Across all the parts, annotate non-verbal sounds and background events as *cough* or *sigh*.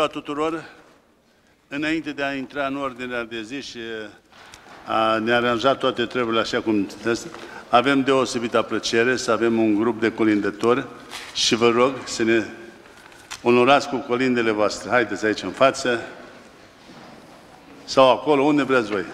Bună ziua tuturor! Înainte de a intra în ordinea de zi și a ne aranja toate treburile așa cum este, avem deosebită plăcere să avem un grup de colindători și vă rog să ne onorați cu colindele voastre. Haideți aici în față sau acolo, unde vreți voi.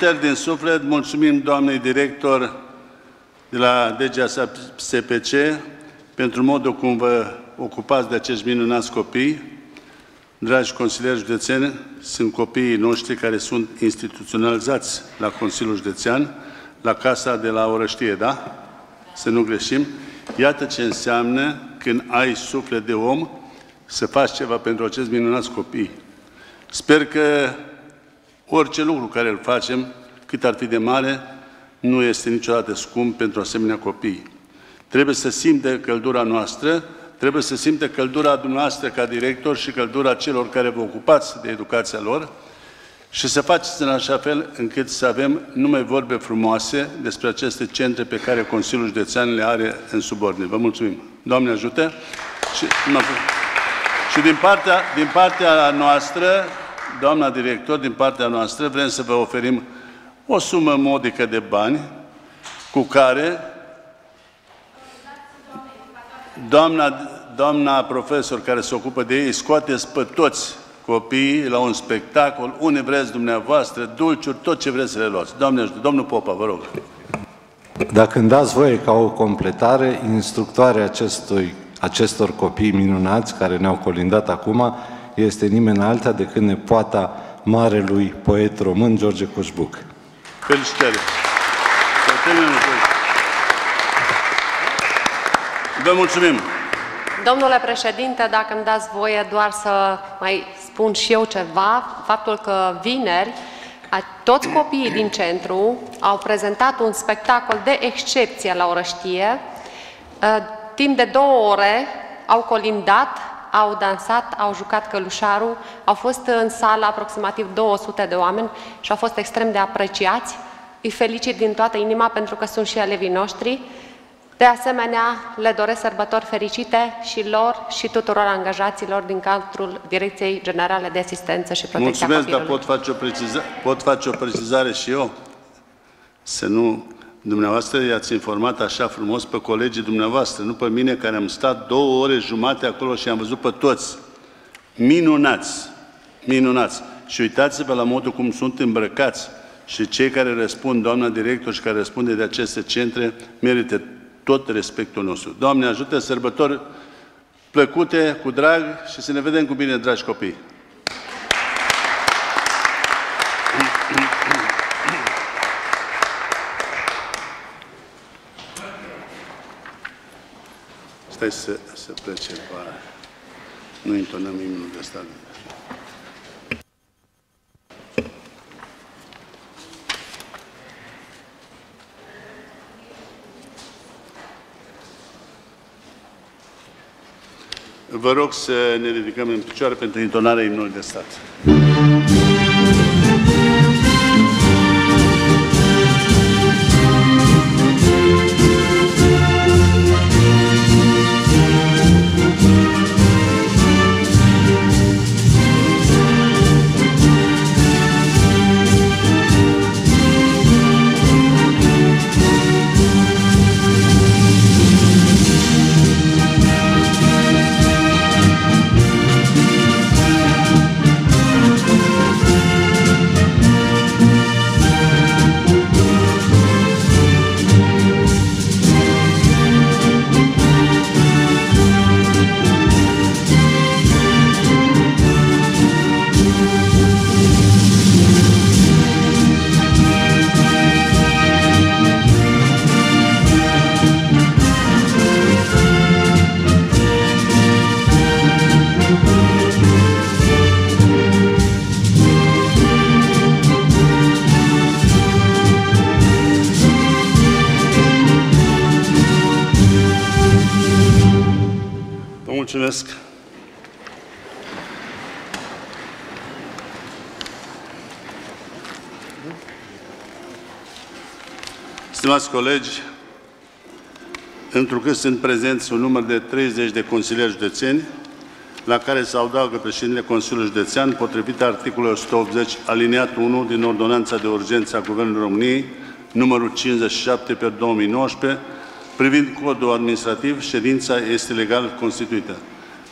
Felicitări din suflet, mulțumim doamnei director de la DGSPC pentru modul cum vă ocupați de acești minunați copii. Dragi consilieri județeni, sunt copiii noștri care sunt instituționalizați la Consiliul Județean, la casa de la Orăștie, da? Să nu greșim. Iată ce înseamnă când ai suflet de om să faci ceva pentru acești minunați copii. Sper că orice lucru care îl facem, cât ar fi de mare, nu este niciodată scump pentru asemenea copii. Trebuie să simte căldura noastră, trebuie să simte căldura dumneavoastră ca director și căldura celor care vă ocupați de educația lor și să faceți în așa fel încât să avem numai vorbe frumoase despre aceste centre pe care Consiliul Județean le are în subordine. Vă mulțumim. Doamne ajută! Și, și din, partea, din partea noastră, doamna director, din partea noastră, vrem să vă oferim o sumă modică de bani cu care doamna, doamna profesor care se ocupă de ei scoateți pe toți copiii la un spectacol, unde vreți dumneavoastră, dulciuri, tot ce vreți să le luați. Doamne ajută, domnul Popa, vă rog. Dacă îmi dați voie ca o completare, instructoarea acestui, acestor copii minunați care ne-au colindat acum este nimeni alta decât nepoata marelui poet român George Coșbuc. Felicitări! Vă mulțumim! Domnule președinte, dacă îmi dați voie doar să mai spun și eu ceva, faptul că vineri toți copiii din centru au prezentat un spectacol de excepție la Orăștie. Timp de două ore au colindat, au dansat, au jucat călușarul, au fost în sală aproximativ 200 de oameni și au fost extrem de apreciați. Îi felicit din toată inima pentru că sunt și elevii noștri. De asemenea, le doresc sărbători fericite și lor și tuturor angajaților din cadrul Direcției Generale de Asistență și Protecția Mulțumesc, Copilului. dar pot face, o preciza pot face o precizare și eu? Să nu... Dumneavoastră i-ați informat așa frumos pe colegii dumneavoastră, nu pe mine care am stat două ore jumate acolo și am văzut pe toți. Minunați! Minunați! Și uitați-vă la modul cum sunt îmbrăcați și cei care răspund, doamna director și care răspunde de aceste centre, merită tot respectul nostru. Doamne ajută, sărbători plăcute, cu drag și să ne vedem cu bine, dragi copii! Stai să, să plece, nu intonăm imnul de stat. Vă rog să ne ridicăm în picioare pentru intonarea imnului de stat. Stimați colegi, întrucât sunt prezenți un număr de 30 de consilieri județeni, la care se adaugă președintele Consiliului Județean, potrivit articolului 180, aliniat 1 din Ordonanța de Urgență a Guvernului României, numărul 57 pe 2019, privind codul administrativ, ședința este legal constituită.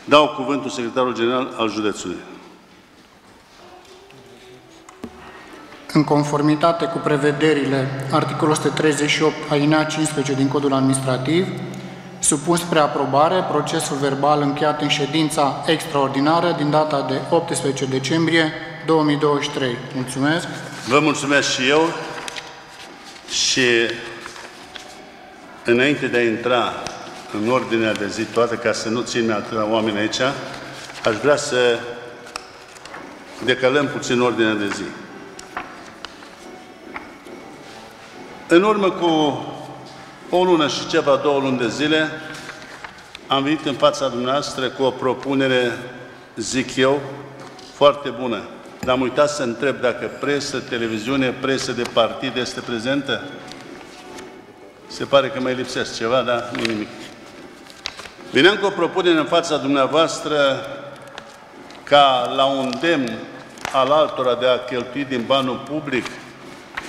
Dau cuvântul secretarul general al județului. În conformitate cu prevederile articolul 138 alinea 15 din Codul Administrativ, supun spre aprobare procesul verbal încheiat în ședința extraordinară din data de 18 decembrie 2023. Mulțumesc! Vă mulțumesc și eu și înainte de a intra în ordinea de zi toată, ca să nu țin atâta oameni aici, aș vrea să decalăm puțin ordinea de zi. În urmă cu o lună și ceva, două luni de zile, am venit în fața dumneavoastră cu o propunere, zic eu, foarte bună. Dar am uitat să întreb dacă presă, televiziune, presă de partid este prezentă? Se pare că mai lipsesc ceva, dar nu nimic. Veneam cu o propunere în fața dumneavoastră ca la un demn al altora de a cheltui din banul public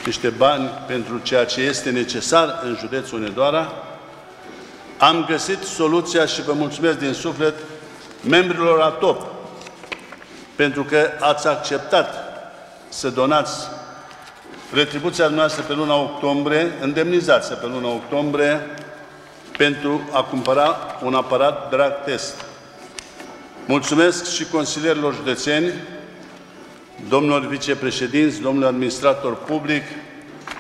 niște bani pentru ceea ce este necesar în județul Nedoara, am găsit soluția și vă mulțumesc din suflet membrilor ATOP pentru că ați acceptat să donați retribuția noastră pe luna octombrie, îndemnizați pe luna octombrie pentru a cumpăra un aparat drag test. Mulțumesc și consilierilor județeni, domnilor vicepreședinți, domnilor administrator public,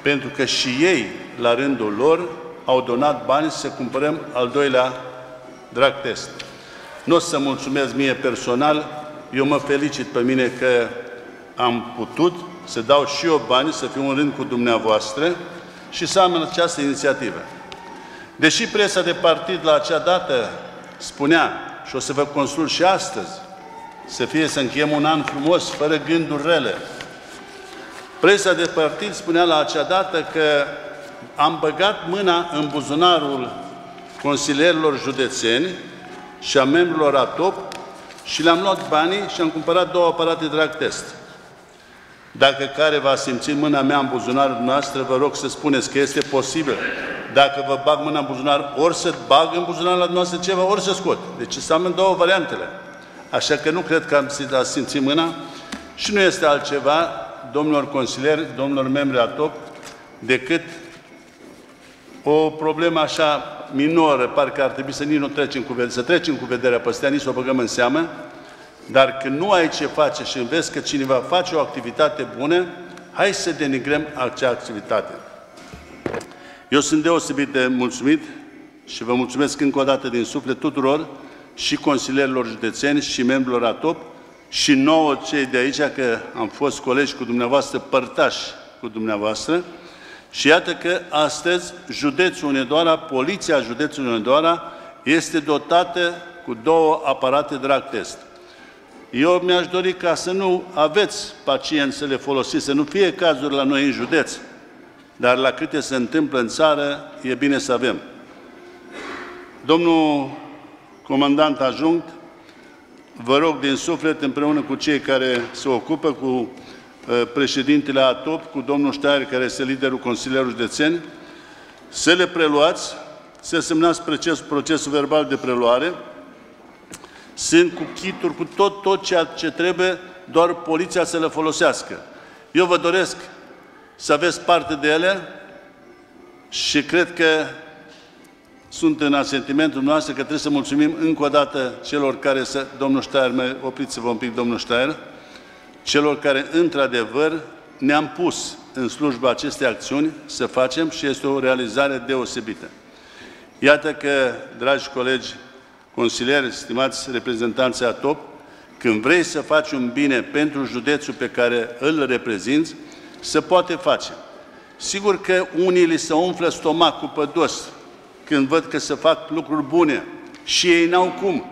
pentru că și ei, la rândul lor, au donat bani să cumpărăm al doilea drag test. Nu o să mulțumesc mie personal, eu mă felicit pe mine că am putut să dau și eu bani, să fiu în rând cu dumneavoastră și să am această inițiativă. Deși presa de partid la acea dată spunea, și o să vă consult și astăzi, să fie să încheiem un an frumos, fără gânduri rele. Presa de partid spunea la acea dată că am băgat mâna în buzunarul consilierilor județeni și a membrilor ATOP și le-am luat banii și am cumpărat două aparate de drag test. Dacă care va simți mâna mea în buzunarul noastră, vă rog să spuneți că este posibil. Dacă vă bag mâna în buzunar, ori să bag în buzunarul noastră ceva, ori să scot. Deci înseamnă două variantele. Așa că nu cred că am simțit mâna și nu este altceva, domnilor consilieri, domnilor membri ATOP, decât o problemă așa minoră, parcă ar trebui să nici nu trecem cu vederea, să trecem cu vederea pe nici să o băgăm în seamă, dar când nu ai ce face și vezi că cineva face o activitate bună, hai să denigrăm acea activitate. Eu sunt deosebit de mulțumit și vă mulțumesc încă o dată din suflet tuturor și consilierilor județeni și membrilor ATOP și nouă cei de aici, că am fost colegi cu dumneavoastră, părtași cu dumneavoastră, și iată că astăzi județul Unedoara, poliția județului Unedoara, este dotată cu două aparate drag test. Eu mi-aș dori ca să nu aveți pacienți să le folosiți, să nu fie cazuri la noi în județ, dar la câte se întâmplă în țară, e bine să avem. Domnul comandant ajunct, vă rog din suflet, împreună cu cei care se ocupă, cu uh, președintele ATOP, cu domnul Ștair, care este liderul Consilierului Județeni, să le preluați, să semnați proces, procesul verbal de preluare, sunt cu kituri, cu tot, tot ceea ce trebuie, doar poliția să le folosească. Eu vă doresc să aveți parte de ele și cred că sunt în asentimentul noastră că trebuie să mulțumim încă o dată celor care să... Domnul Ștaer, mă opriți-vă un pic, domnul Ștaer, celor care, într-adevăr, ne-am pus în slujba acestei acțiuni să facem și este o realizare deosebită. Iată că, dragi colegi, consilieri, stimați reprezentanții ATOP, când vrei să faci un bine pentru județul pe care îl reprezinți, se poate face. Sigur că unii li se umflă stomacul pe dos când văd că se fac lucruri bune și ei n-au cum.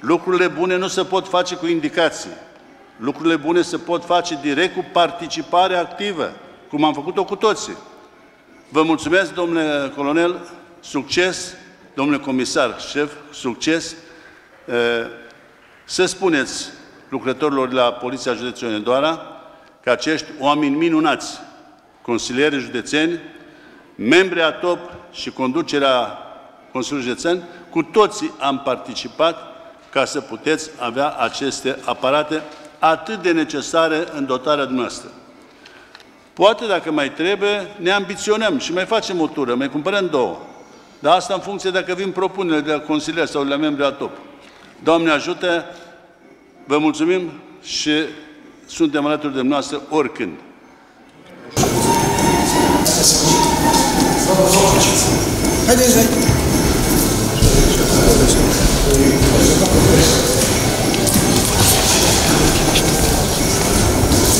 Lucrurile bune nu se pot face cu indicații. Lucrurile bune se pot face direct cu participare activă, cum am făcut-o cu toții. Vă mulțumesc, domnule colonel, succes, domnule comisar șef, succes. Să spuneți lucrătorilor la Poliția Județului Nedoara că acești oameni minunați, consilieri județeni, membri a top și conducerea Consiliului Județean, cu toții am participat ca să puteți avea aceste aparate atât de necesare în dotarea noastră. Poate, dacă mai trebuie, ne ambiționăm și mai facem o tură, mai cumpărăm două. Dar asta în funcție dacă vin propunerile de la consilier sau de la membri a top. Doamne ajută, vă mulțumim și suntem alături de noastră oricând. Haideți, hai.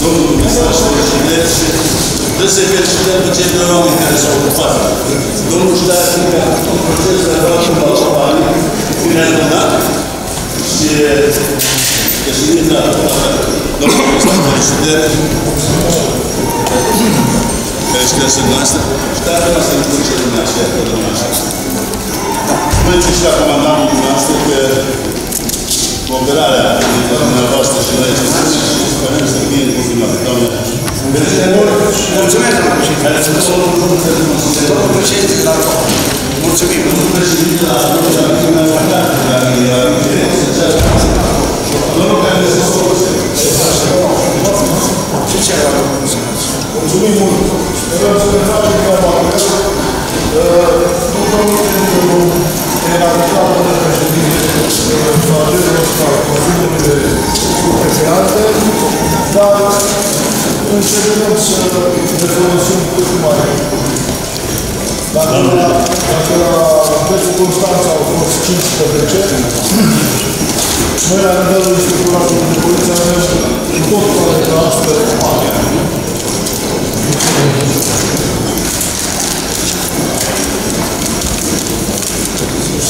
Domnul Comisar și Dă să felicităm pe cei doi oameni care s-au ocupat. Domnul Ștați, că în proces de luat cu bani, bine a donat și președinta domnul Comisar, felicitări. Felicitări și noastră. Și dar vreau să-mi pun ce dumneavoastră, domnul așa. Spuneți și acum, doamnul dumneavoastră, că cooperarea dintre dumneavoastră și noi este și sperăm să fie în continuare. Doamne, Mulțumesc, domnul președinte. Domnul președinte, la Mulțumim. Domnul președinte, la Domnul care se Ce ce era, domnul Mulțumim mult! Sperăm să ne facem treaba acasă. Nu domnul eradicat de președinte fragelor ăsta Consiliului de Suprefeate, dar încercăm să ne folosim cât mai dacă la, dacă la județul Constanța au fost 15, noi la nivelul inspectoratului de poliție avem tot care de astfel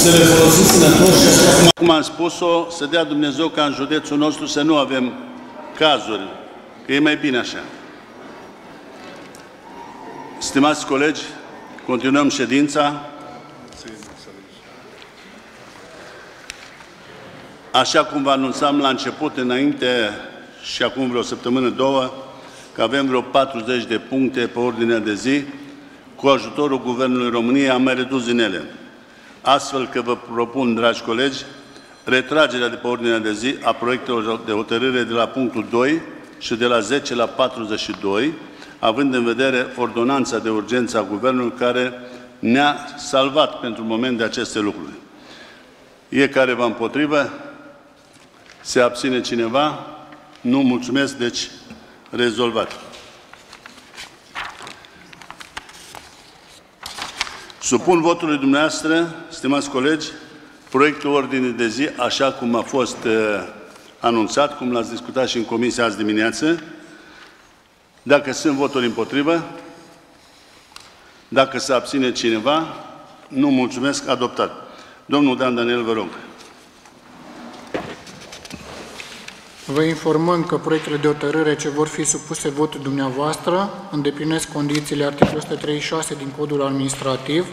să le folosim sănătos și așa cum acum am spus-o, să dea Dumnezeu ca în județul nostru să nu avem cazuri, că e mai bine așa. Stimați colegi, continuăm ședința. Așa cum vă anunțam la început, înainte și acum vreo săptămână, două, că avem vreo 40 de puncte pe ordinea de zi, cu ajutorul Guvernului României am mai redus din ele. Astfel că vă propun, dragi colegi, retragerea de pe ordinea de zi a proiectelor de hotărâre de la punctul 2 și de la 10 la 42, având în vedere ordonanța de urgență a Guvernului care ne-a salvat pentru moment de aceste lucruri. E careva împotrivă? Se abține cineva? Nu mulțumesc, deci rezolvat. Supun votului dumneavoastră, stimați colegi, proiectul ordinii de zi, așa cum a fost uh, anunțat, cum l-ați discutat și în comisia azi dimineață. Dacă sunt voturi împotrivă, dacă se abține cineva, nu mulțumesc, adoptat. Domnul Dan Daniel, vă rog. Vă informăm că proiectele de hotărâre ce vor fi supuse votul dumneavoastră îndeplinesc condițiile articolului 136 din Codul Administrativ,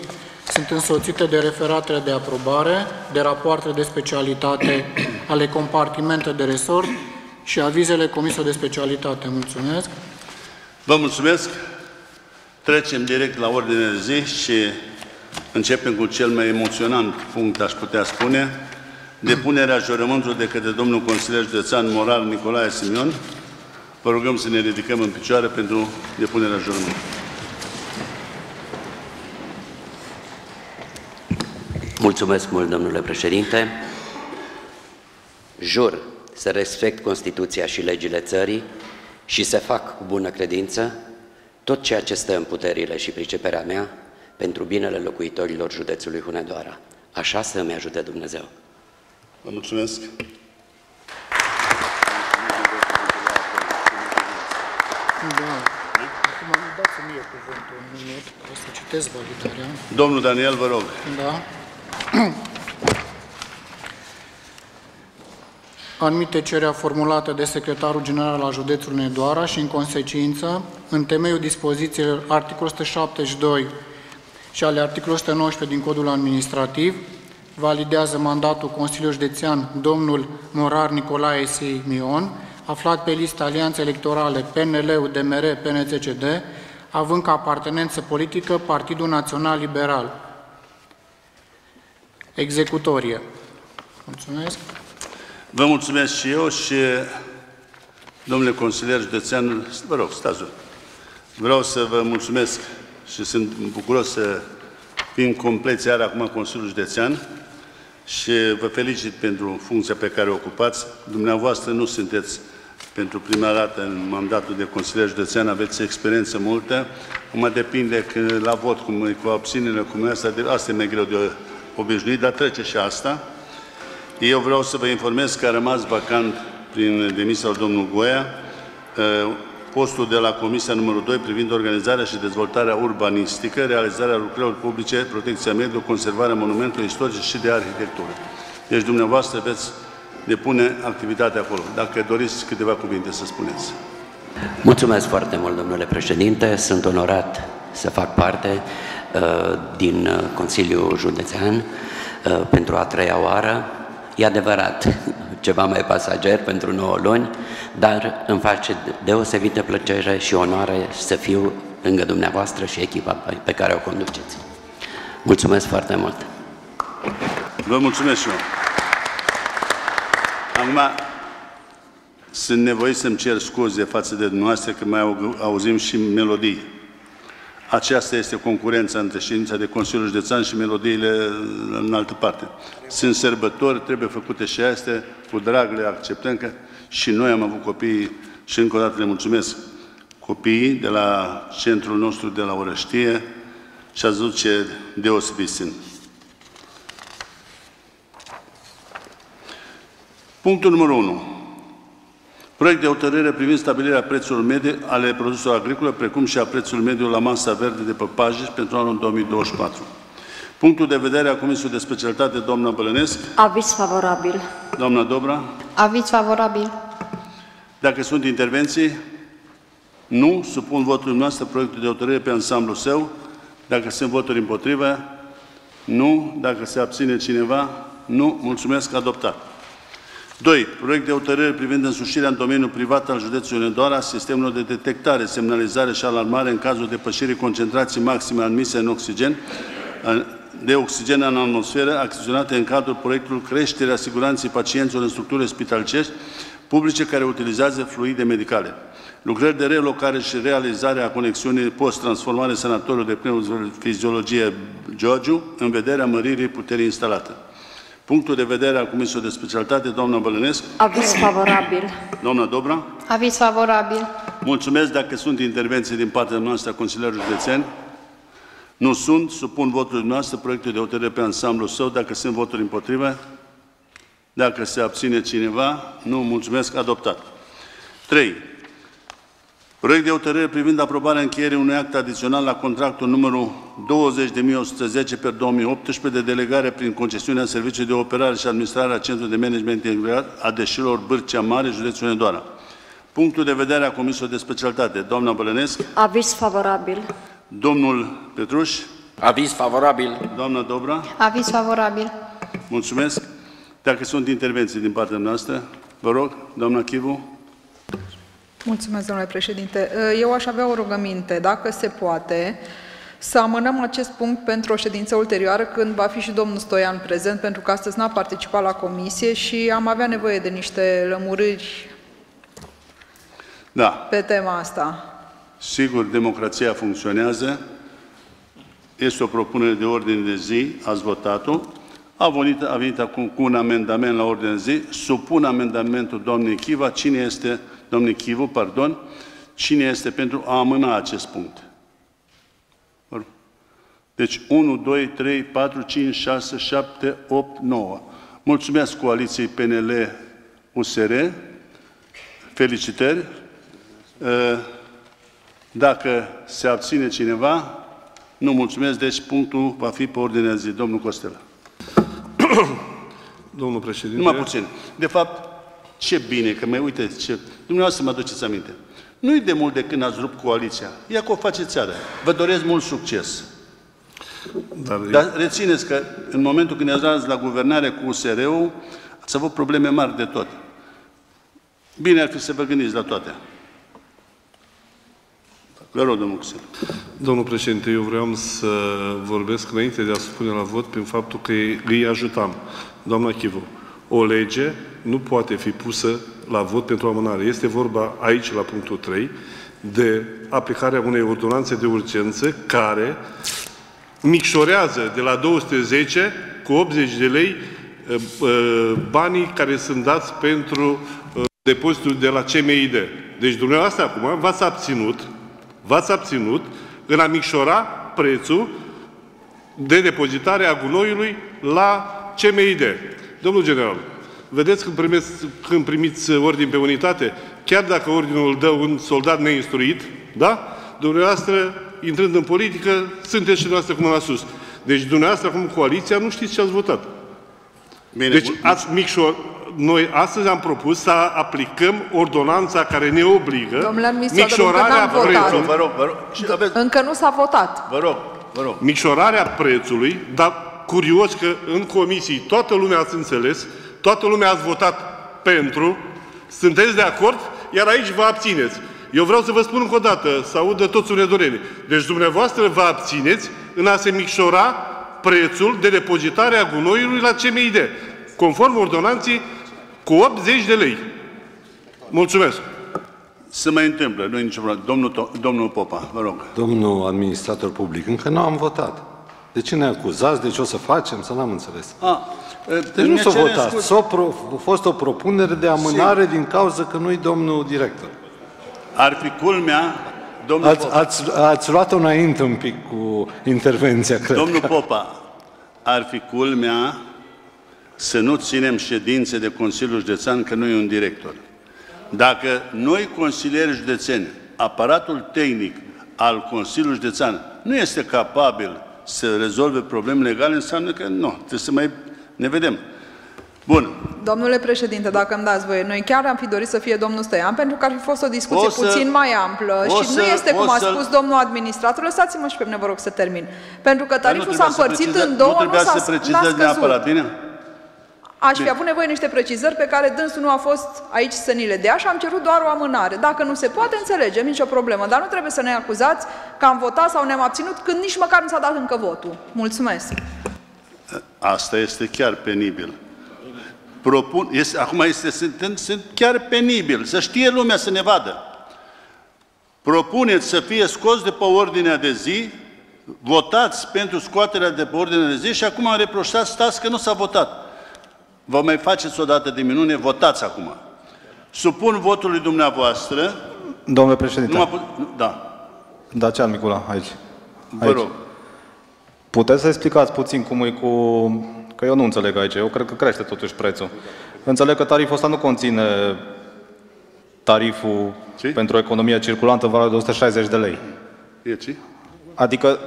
sunt însoțite de referatele de aprobare, de rapoarte de specialitate ale compartimente de resort și avizele Comisiei de Specialitate. Mulțumesc! Vă mulțumesc! Trecem direct la ordine de zi și începem cu cel mai emoționant punct, aș putea spune, depunerea jurământului de către domnul consilier județean moral Nicolae Simion. Vă rugăm să ne ridicăm în picioare pentru depunerea jurământului. Mulțumesc mult, domnule președinte. Jur să respect Constituția și legile țării și să fac cu bună credință tot ceea ce stă în puterile și priceperea mea pentru binele locuitorilor județului Hunedoara. Așa să îmi ajute Dumnezeu. Vă mulțumesc. Da. Acum dați mie cuvântul un minut, o să citesc validarea. Domnul Daniel, vă rog. Da. Anumite cererea formulate de secretarul general al județului Nedoara și, în consecință, în temeiul dispozițiilor articolul 172 și ale articolului 119 din Codul Administrativ, validează mandatul Consiliului Județean domnul Morar Nicolae Simion, aflat pe lista Alianței Electorale PNL, DMR, PNCCD, având ca apartenență politică Partidul Național Liberal. Executorie. Mulțumesc. Vă mulțumesc și eu și domnule consilier județean, vă rog, stați Vreau să vă mulțumesc și sunt bucuros să fim compleți iar acum Consiliul Județean și vă felicit pentru funcția pe care o ocupați. Dumneavoastră nu sunteți pentru prima dată în mandatul de consilier județean, aveți experiență multă. Acum depinde că la vot, cum e cu abținere, cum e asta, de, asta e mai greu de obișnuit, dar trece și asta. Eu vreau să vă informez că a rămas vacant prin demisia lui domnul Goia uh, postul de la Comisia numărul 2 privind organizarea și dezvoltarea urbanistică, realizarea lucrărilor publice, protecția mediului, conservarea monumentului istorice și de arhitectură. Deci dumneavoastră veți depune activitatea acolo. Dacă doriți câteva cuvinte să spuneți. Mulțumesc foarte mult, domnule președinte. Sunt onorat să fac parte uh, din uh, Consiliul Județean uh, pentru a treia oară. E adevărat, ceva mai pasager pentru 9 luni, dar îmi face deosebită plăcere și onoare să fiu lângă dumneavoastră și echipa pe care o conduceți. Mulțumesc foarte mult! Vă mulțumesc și eu! Acum, sunt nevoit să-mi cer scuze față de dumneavoastră că mai auzim și melodii. Aceasta este concurența între ședința de Consiliul Județean și melodiile în altă parte. Sunt sărbători, trebuie făcute și astea, cu drag le acceptăm, că și noi am avut copii și încă o dată le mulțumesc copiii de la centrul nostru de la Orăștie și ați văzut ce deosebit sunt. Punctul numărul 1. Proiect de hotărâre privind stabilirea prețurilor medii ale produselor agricole, precum și a prețului mediu la masa verde de păpaje pentru anul 2024. Punctul de vedere a Comisiei de Specialitate, doamna Bălănesc. Aviz favorabil. Doamna Dobra. Aviz favorabil. Dacă sunt intervenții, nu, supun votul noastră proiectul de hotărâre pe ansamblu său. Dacă sunt voturi împotrivă, nu. Dacă se abține cineva, nu. Mulțumesc, adoptat. 2. Proiect de hotărâre privind însușirea în domeniul privat al județului Nedoara sistemului de detectare, semnalizare și alarmare în cazul depășirii concentrației maxime admise în oxigen, de oxigen în atmosferă, acționate în cadrul proiectului Creșterea siguranței pacienților în structurile spitalicești publice care utilizează fluide medicale. Lucrări de relocare și realizare a conexiunii post-transformare sanatoriului de pneumofiziologie Giorgiu în vederea măririi puterii instalate. Punctul de vedere al Comisiei de Specialitate, doamna Bălănescu. Aviz favorabil. Doamna Dobra. Aviz favorabil. Mulțumesc dacă sunt intervenții din partea noastră a Consiliului Județeni. Nu sunt. Supun votul noastră proiectul de hotărâre pe ansamblu său. Dacă sunt voturi împotrivă, dacă se abține cineva, nu. Mulțumesc. Adoptat. 3. Proiect de hotărâre privind aprobarea încheierii unui act adițional la contractul numărul 20.110 pe 2018 de delegare prin concesiunea serviciului de operare și administrare a Centrului de Management Integrat a deșilor Bârcea Mare, județul Nedoara. Punctul de vedere a Comisiei de Specialitate. Doamna Bălănesc. Aviz favorabil. Domnul Petruș. Aviz favorabil. Doamna Dobra. Aviz favorabil. Mulțumesc. Dacă sunt intervenții din partea noastră, vă rog, doamna Chivu. Mulțumesc, domnule președinte. Eu aș avea o rugăminte, dacă se poate, să amânăm acest punct pentru o ședință ulterioară, când va fi și domnul Stoian prezent, pentru că astăzi n-a participat la comisie și am avea nevoie de niște lămuriri da. pe tema asta. Sigur, democrația funcționează. Este o propunere de ordine de zi, ați votat-o. A venit, a venit acum cu un amendament la ordine de zi. Supun amendamentul doamnei Chiva. Cine este domnul Chivu, pardon, cine este pentru a amâna acest punct? Deci 1, 2, 3, 4, 5, 6, 7, 8, 9. Mulțumesc coaliției PNL-USR. Felicitări. Ă, dacă se abține cineva, nu mulțumesc, deci punctul va fi pe ordinea zi. Domnul Costel. Domnul președinte. Numai puțin. De fapt, ce bine, că mai uite, ce... Dumneavoastră mă duceți aminte. Nu-i de mult de când ați rupt coaliția. Ia că o face țară. Vă doresc mult succes. Dar, Dar rețineți că în momentul când ați la guvernare cu USR-ul, ați avut probleme mari de tot. Bine ar fi să vă gândiți la toate. Vă rog, domnul Cusel. Domnul președinte, eu vreau să vorbesc înainte de a spune la vot prin faptul că îi ajutam. Doamna Chivu, o lege nu poate fi pusă la vot pentru amânare. Este vorba aici, la punctul 3, de aplicarea unei ordonanțe de urgență care micșorează de la 210 cu 80 de lei uh, uh, banii care sunt dați pentru uh, depozitul de la CMID. Deci dumneavoastră acum v-ați abținut, v-ați abținut în a micșora prețul de depozitare a gunoiului la CMID. Domnul general, vedeți când, primeți, când primiți ordin pe unitate, chiar dacă ordinul îl dă un soldat neinstruit, da? Dumneavoastră, intrând în politică, sunteți și dumneavoastră cum la sus. Deci dumneavoastră, acum coaliția, nu știți ce ați votat. Bine, deci bun- ați micșor... Noi astăzi am propus să aplicăm ordonanța care ne obligă Domnule administrator, încă micșorarea n-am votat. prețului. Vă rog, vă rog. Și aveți, Încă nu s-a votat. vă rog, vă rog. micșorarea prețului, dar curios că în comisii toată lumea ați înțeles, toată lumea ați votat pentru, sunteți de acord, iar aici vă abțineți. Eu vreau să vă spun încă o dată, să audă toți unedorenii. Deci dumneavoastră vă abțineți în a se micșora prețul de depozitare a gunoiului la CMID, conform ordonanții cu 80 de lei. Mulțumesc! Se mai întâmplă, nu e nicio problemă. Domnul, To- domnul Popa, vă rog. Domnul administrator public, încă nu am votat. De ce ne acuzați? De ce o să facem? Să n-am înțeles. A, Deci nu s-a votat. S-a pro- a fost o propunere de amânare din cauza că nu-i domnul director. Ar fi culmea, domnul Ați, Popa, ați, ați luat înainte un pic cu intervenția, cred. domnul Popa, ar fi culmea să nu ținem ședințe de Consiliul Județean că nu e un director. Dacă noi, consilieri județeni, aparatul tehnic al Consiliului Județean nu este capabil să rezolve probleme legale, înseamnă că nu, trebuie să mai ne vedem. Bun, Domnule președinte, dacă îmi dați voie, noi chiar am fi dorit să fie domnul Stoian, pentru că ar fi fost o discuție O să- puțin mai amplă o și să- nu este cum o a să- spus domnul administrator. Lăsați-mă și pe mine, vă rog, să termin. Pentru că dar nu tariful s-a trebuia să împărțit precizăm- în două, nu nu, trebuia s-a să n-a precizăm scăzut. neapărat, bine? Aș fi Bine. avut nevoie de niște precizări pe care dânsul nu a fost aici să ni le dea și am cerut doar o amânare. Dacă nu se poate, înțelegem, nicio problemă. Dar nu trebuie să ne acuzați că am votat sau ne-am abținut când nici măcar nu s-a dat încă votul. Mulțumesc. Asta este chiar penibil. Propun, este, acum este, sunt, sunt chiar penibil, să știe lumea să ne vadă. Propuneți să fie scos de pe ordinea de zi, votați pentru scoaterea de pe ordinea de zi și acum reproșați, stați că nu s-a votat. Vă mai faceți o dată de minune, votați acum. Supun votului dumneavoastră, Domnule președinte, nu mă pu- nu, da, Dacian Micula, aici. vă aici. rog. Puteți să explicați puțin cum e cu... Că eu nu înțeleg aici, eu cred că crește totuși prețul. Înțeleg că tariful ăsta nu conține tariful Ce? pentru economia circulantă în valoare de 160 de lei. E ce? Adică,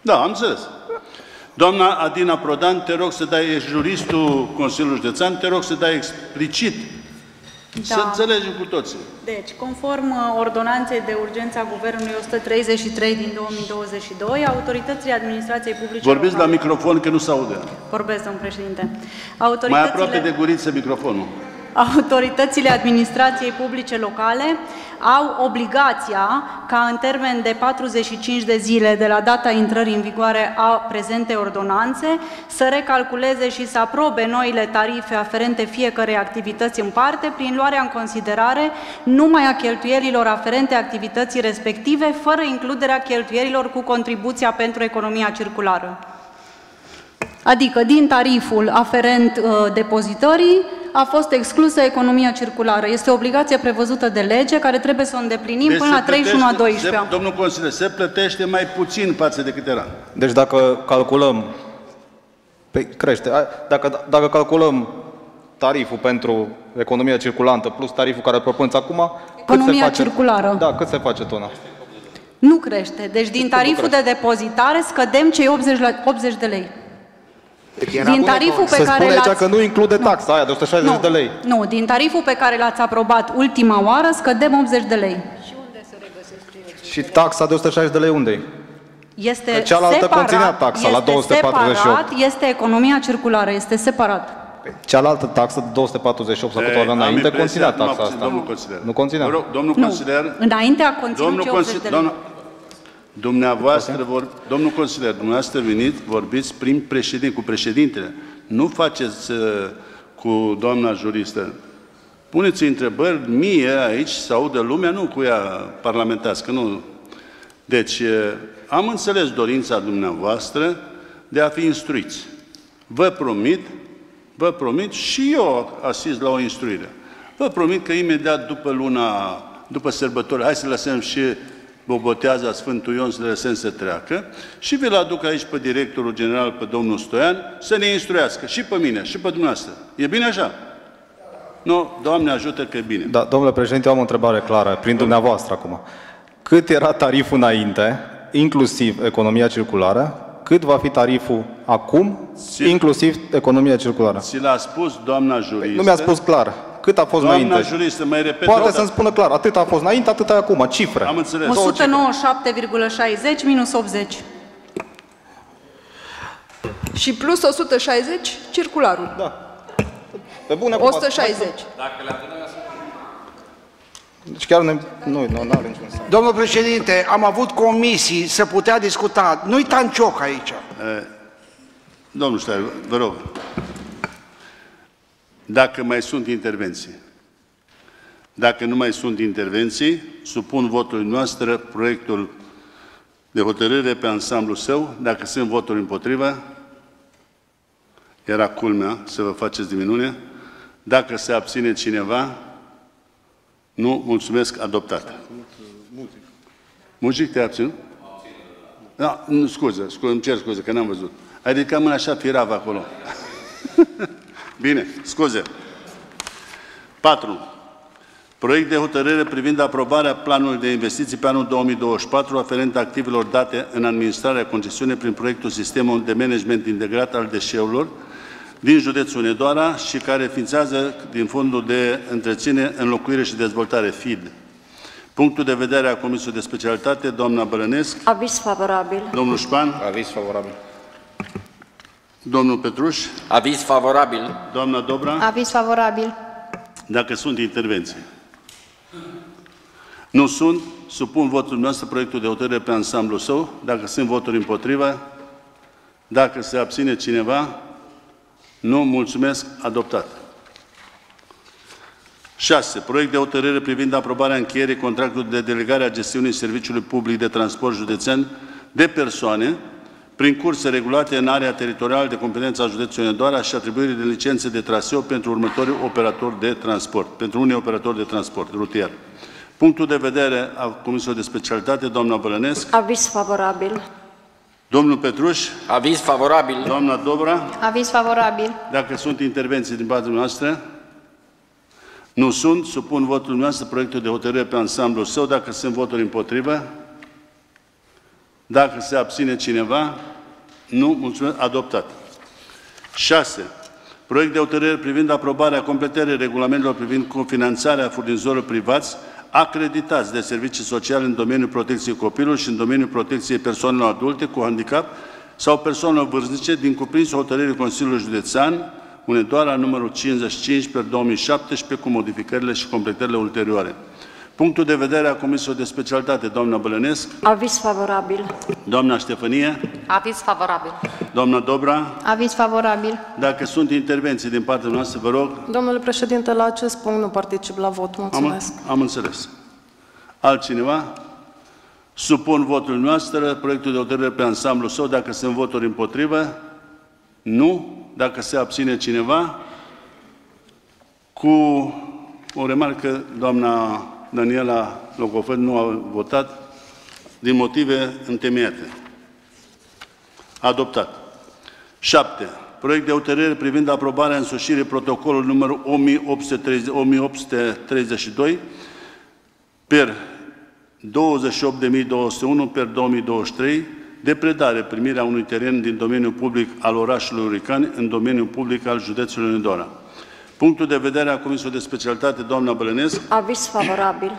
Da, am înțeles. Doamna Adina Prodan, te rog să dai, ești juristul Consiliului Județean, te rog să dai explicit, să Da. înțelegem cu toții. Deci, conform uh, ordonanței de urgență a Guvernului 133 din 2022, autoritățile administrației publice Vorbiți la locale- microfon că nu se aude. Vorbesc, domnul președinte. Mai Autoritățile... aproape de guriță microfonul. Autoritățile administrației publice locale au obligația ca în termen de 45 de zile de la data intrării în vigoare a prezentei ordonanțe să recalculeze și să aprobe noile tarife aferente fiecărei activități în parte prin luarea în considerare numai a cheltuielilor aferente activității respective, fără includerea cheltuielilor cu contribuția pentru economia circulară. Adică din tariful aferent uh, depozitării a fost exclusă economia circulară. Este o obligație prevăzută de lege care trebuie să o îndeplinim Deci până se la 31 a plătește- 12 se, Domnul consilier, se plătește mai puțin față de cât era. deci dacă calculăm... Pe, crește. A- Dacă, dacă calculăm tariful pentru economia circulantă plus tariful care îl propuneți acum, cât Economia se face, circulară. Da, cât se face tona? Nu crește. Deci din tariful de depozitare scădem cei 80, la, 80 de lei. Din tariful pe Se care spune aici l-ați... că nu include taxa aia de 160 de lei. Nu, din tariful pe care l-ați aprobat ultima oară scădem 80 de lei. Și taxa de 160 de lei unde e? Este Că cealaltă separat, conținea taxa la este 248. Separat, este economia circulară, este separat. Cealaltă taxă de 248 sau cât Ei, ori am înainte impresia- conținea numai taxa puțin, asta. Domnul consilier. Nu conținea. Vă rog, domnul Nu, consilier, înainte a conținut domnul cei 80 de consilier, lei. doamna, dumneavoastră, vor, domnul consilier, dumneavoastră veniți, vorbiți prin președinte, cu președintele. Nu faceți uh, cu doamna juristă. puneți întrebări mie aici, să audă lumea, nu cu ea parlamentească, nu. Deci, eh, am înțeles dorința dumneavoastră de a fi instruiți. Vă promit, vă promit și eu asist la o instruire. Vă promit că imediat după luna, după sărbători, hai să lăsăm și Boboteaza Sfântul Ion să le lăsăm să treacă și vi-l aduc aici pe directorul general, pe domnul Stoian, să ne instruiască și pe mine și pe dumneavoastră. E bine așa? Nu, Doamne ajută că e bine. Da, domnule președinte, eu am o întrebare clară, prin dumneavoastră acum. Cât era tariful înainte, inclusiv economia circulară, cât va fi tariful acum, inclusiv economia circulară? Ți l-a spus doamna juristă. Nu mi-a spus clar. Cât a fost Doamna înainte? juristă, mai repede. Poate o să-mi dată. spună clar, atât a fost înainte, atât e acum, cifre. Am înțeles. 197,60 minus 80. Și plus 160 circularul. Da. Pe bune, 160. Deci chiar ne... Nu, nu, nu are niciun sens. Domnul președinte, am avut comisii să putea discuta. Nu-i tancioc aici. Eh, Domnul Ștaiu, vă rog. Dacă mai sunt intervenții. Dacă nu mai sunt intervenții, supun votului noastră proiectul de hotărâre pe ansamblu său. Dacă sunt voturi împotrivă, era culmea să vă faceți de minune. Dacă se abține cineva, nu, mulțumesc, adoptat. Muzic, te-ai abținut? Da, nu, scuze, scuze, îmi cer scuze, că n-am văzut. Ai ridicat mâna așa firav acolo. *laughs* Bine, scuze. 4. Proiect de hotărâre privind aprobarea planului de investiții pe anul 2024 aferent activelor date în administrarea concesiunii prin proiectul Sistemul de Management Integrat al Deșeurilor din județul Hunedoara și care ființează din Fondul de Întreține, Înlocuire și Dezvoltare FID. Punctul de vedere a Comisiei de Specialitate, doamna Bălănesc, Aviz favorabil. domnul Șpan, Aviz favorabil. Domnul Petruș, Aviz favorabil. doamna Dobra. Aviz favorabil. Dacă sunt intervenții. Nu sunt, supun votul nostru proiectul de hotărâre pe ansamblu său. Dacă sunt voturi împotriva, dacă se abține cineva, nu, mulțumesc, adoptat. 6. Proiect de hotărâre privind aprobarea încheierii contractului de delegare a gestiunii Serviciului Public de Transport Județean de persoane prin curse regulate în area teritorială de competență a județului Hunedoara și atribuirii de licențe de traseu pentru următorii operatori de transport, pentru unii operatori de transport rutier. Punctul de vedere al Comisiei de Specialitate, doamna Bălănesc, Aviz favorabil. domnul Petruș, Aviz favorabil. doamna Dobra, Aviz favorabil. dacă sunt intervenții din partea noastră, nu sunt, supun votul noastră proiectul de hotărâre pe ansamblul său, dacă sunt voturi împotrivă, dacă se abține cineva, nu, mulțumesc, adoptat. 6. Proiect de hotărâre privind aprobarea completării regulamentelor privind cofinanțarea furnizorilor privați acreditați de servicii sociale în domeniul protecției copilului și în domeniul protecției persoanelor adulte cu handicap sau persoanelor vârstnice din cuprinsul hotărârii Consiliului Județean, Hunedoara numărul 55 pe 2017 cu modificările și completările ulterioare. Punctul de vedere a Comisiei de Specialitate, doamna Bălănesc, Aviz favorabil. doamna Ștefănie, Aviz favorabil. doamna Dobra, Aviz favorabil. dacă sunt intervenții din partea noastră, vă rog, Domnule președinte, la acest punct nu particip la vot. Mulțumesc. Am, am înțeles. Altcineva? Supun votul noastră, proiectul de hotărâre pe ansamblu său, dacă sunt voturi împotrivă? Nu. Dacă se abține cineva? Cu o remarcă, doamna Daniela Locofăt nu a votat din motive întemeiate. Adoptat. 7. Proiect de hotărâre privind aprobarea însușirii protocolului numărul 1830 1832 per 28.201 per 2023 de predare primirea unui teren din domeniul public al orașului Uricani în domeniul public al județului Hunedoara. Punctul de vedere a Comisiei de Specialitate, doamna Bălănesc, Aviz favorabil.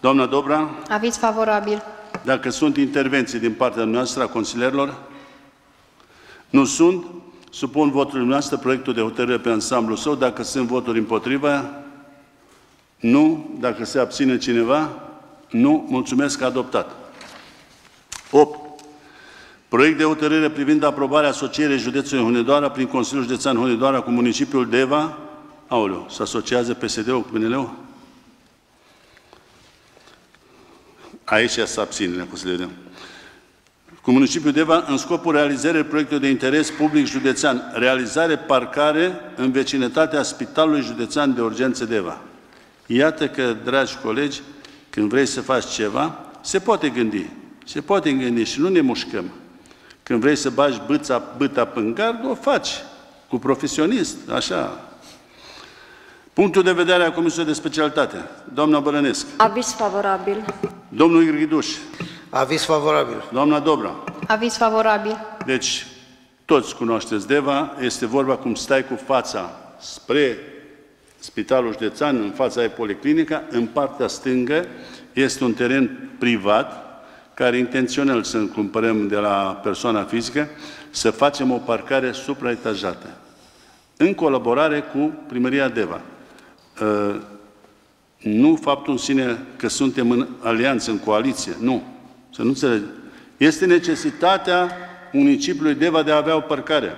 doamna Dobra, Aviz favorabil. dacă sunt intervenții din partea noastră a consilierilor, nu sunt, supun votul noastră proiectul de hotărâre pe ansamblu său, dacă sunt voturi împotriva, nu, dacă se abține cineva, nu, mulțumesc, adoptat. 8. Proiect de hotărâre privind aprobarea asocierii județului Hunedoara prin Consiliul Județean Hunedoara cu municipiul Deva Aoleu, se asociază PSD-ul cu PNL-ul? Aici să abține, cum să le vedem. Cu municipiul Deva, în scopul realizării proiectului de interes public județean, realizare parcare în vecinătatea Spitalului Județean de Urgență Deva. Iată că, dragi colegi, când vrei să faci ceva, se poate gândi. Se poate gândi și nu ne mușcăm. Când vrei să bagi băța, băta în gard, o faci cu profesionist, așa. Punctul de vedere a Comisiei de Specialitate. Doamna Bărănescu. Aviz favorabil. Domnul Igriduș. Aviz favorabil. Doamna Dobra. Aviz favorabil. Deci, toți cunoașteți Deva, este vorba cum stai cu fața spre Spitalul Județean, în fața e policlinica, în partea stângă este un teren privat, care intenționăm să cumpărăm de la persoana fizică, să facem o parcare supraetajată, în colaborare cu Primăria Deva. Uh, nu faptul în sine că suntem în alianță, în coaliție, nu. Să nu înțelegem. Este necesitatea municipiului Deva de a avea o parcare.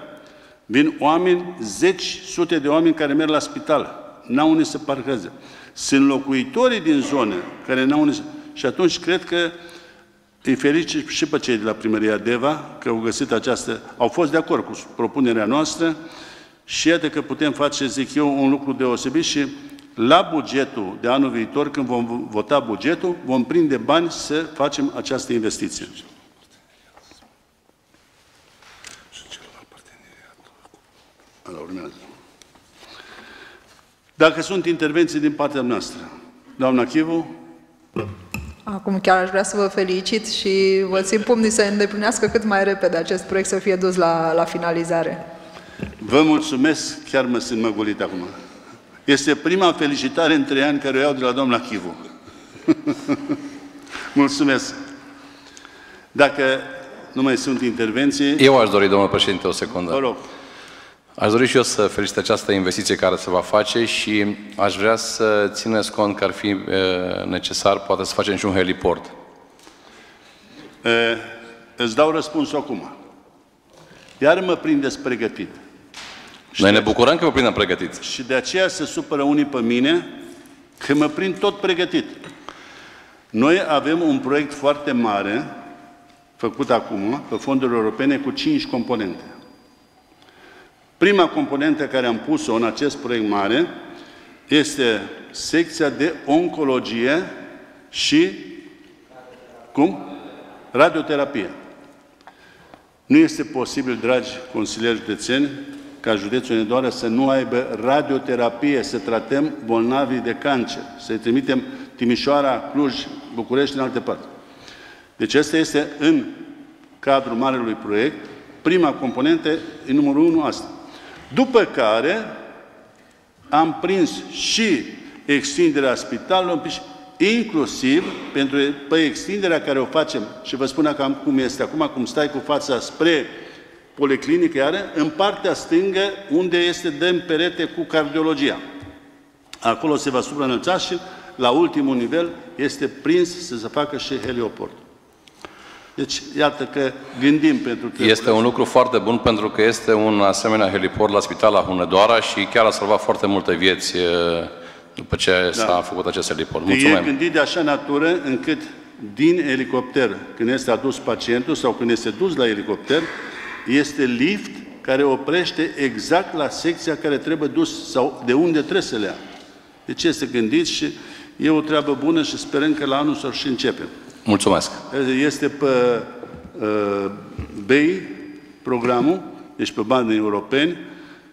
Vin oameni, zeci, sute de oameni care merg la spital. N-au unde să parceze. Sunt locuitorii din zonă care n-au unde să... Și atunci cred că îi felicit și pe cei de la Primăria Deva că au găsit această... Au fost de acord cu propunerea noastră și iată că putem face, zic eu, un lucru deosebit și la bugetul de anul viitor, când vom vota bugetul, vom prinde bani să facem această investiție. urmează. Dacă sunt intervenții din partea noastră, doamna Chivu, Acum chiar aș vrea să vă felicit și vă țin pumnii să îndeplinească cât mai repede acest proiect să fie dus la, la finalizare. Vă mulțumesc, chiar mă simt măgulit acum. Este prima felicitare în trei ani care o iau de la doamna Chivu. *laughs* mulțumesc. Dacă nu mai sunt intervenții... Eu aș dori, domnul președinte, o secundă. Vă rog. Aș dori și eu să felicit această investiție care se va face și aș vrea să țineți cont că ar fi necesar, poate să facem și un heliport. E, îți dau răspunsul acum. Iar mă prindeți pregătit. Noi ne bucurăm că vă prindem pregătit. Și de aceea se supără unii pe mine că mă prind tot pregătit. Noi avem un proiect foarte mare, făcut acum, pe fonduri europene, cu cinci componente. Prima componentă care am pus-o în acest proiect mare este secția de oncologie și cum? Radioterapie. Nu este posibil, dragi consilieri județeni, ca județul Nedoară să nu aibă radioterapie, să tratăm bolnavii de cancer, să-i trimitem Timișoara, Cluj, București, în alte părți. Deci asta este în cadrul marelui proiect. Prima componentă e numărul 1 asta. După care am prins și extinderea spitalului, inclusiv pentru pe extinderea care o facem, și vă spun cam cum este acum, cum stai cu fața spre policlinică, iară, în partea stângă, unde este de perete cu cardiologia. Acolo se va supraînălța și la ultimul nivel este prins să se facă și helioport. Deci, iată că gândim pentru treburile. Este un lucru foarte bun pentru că este un asemenea heliport la Spitala Hunedoara și chiar a salvat foarte multe vieți după ce da. s-a făcut acest heliport. Mulțumim! E gândit de așa natură încât din elicopter, când este adus pacientul sau când este dus la elicopter, este lift care oprește exact la secția care trebuie dus sau de unde trebuie să le ia. Deci este gândit și e o treabă bună și sperăm că la anul să și începem. Mulțumesc. Este pe uh, BEI programul, deci pe bani europeni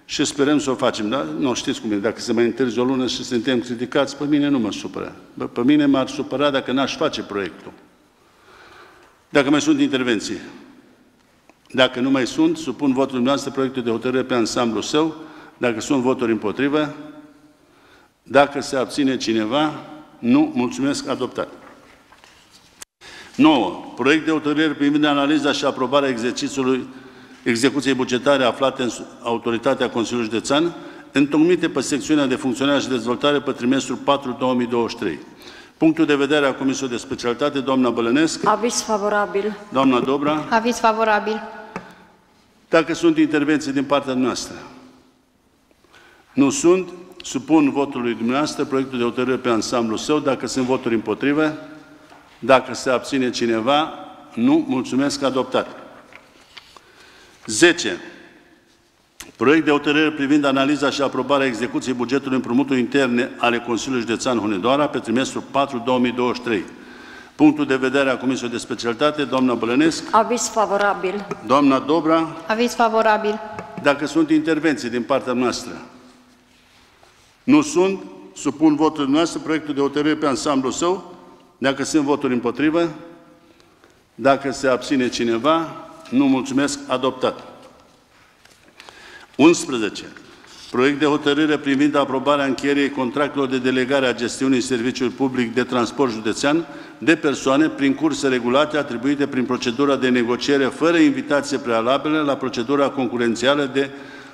și sperăm să o facem. Da? Nu știți cum e, dacă se mai întârzi o lună și suntem criticați, pe mine nu mă supără. Pe mine m-ar supăra dacă n-aș face proiectul. Dacă mai sunt intervenții. Dacă nu mai sunt, supun votul dumneavoastră proiectul de hotărâre pe ansamblu său. Dacă sunt voturi împotrivă, dacă se abține cineva, nu, mulțumesc, adoptat. 9. Proiect de hotărâre privind analiza și aprobarea exercițiului execuției bugetare aflate în autoritatea Consiliului Județean, întocmite pe secțiunea de funcționare și dezvoltare pe trimestrul 4-2023. Punctul de vedere a Comisiei de Specialitate, doamna Bălănesc. Aviz favorabil. Doamna Dobra. Aviz favorabil. Dacă sunt intervenții din partea noastră. Nu sunt, supun votului dumneavoastră proiectul de hotărâre pe ansamblu său, dacă sunt voturi împotrivă, dacă se abține cineva, nu, mulțumesc, adoptat. 10. Proiect de hotărâre privind analiza și aprobarea execuției bugetului împrumuturi interne ale Consiliului Județean Hunedoara pe trimestrul 4-2023. Punctul de vedere a Comisiei de Specialitate, doamna Bălănesc, Aviz favorabil. doamna Dobra, Aviz favorabil. dacă sunt intervenții din partea noastră. Nu sunt, supun votul noastră proiectul de hotărâre pe ansamblu său, dacă sunt voturi împotrivă, dacă se abține cineva, nu mulțumesc, adoptat. 11. Proiect de hotărâre privind aprobarea încheierii contractelor de delegare a gestiunii serviciului public de transport județean de persoane prin curse regulate atribuite prin procedura de negociere fără invitație prealabilă la procedura concurențială de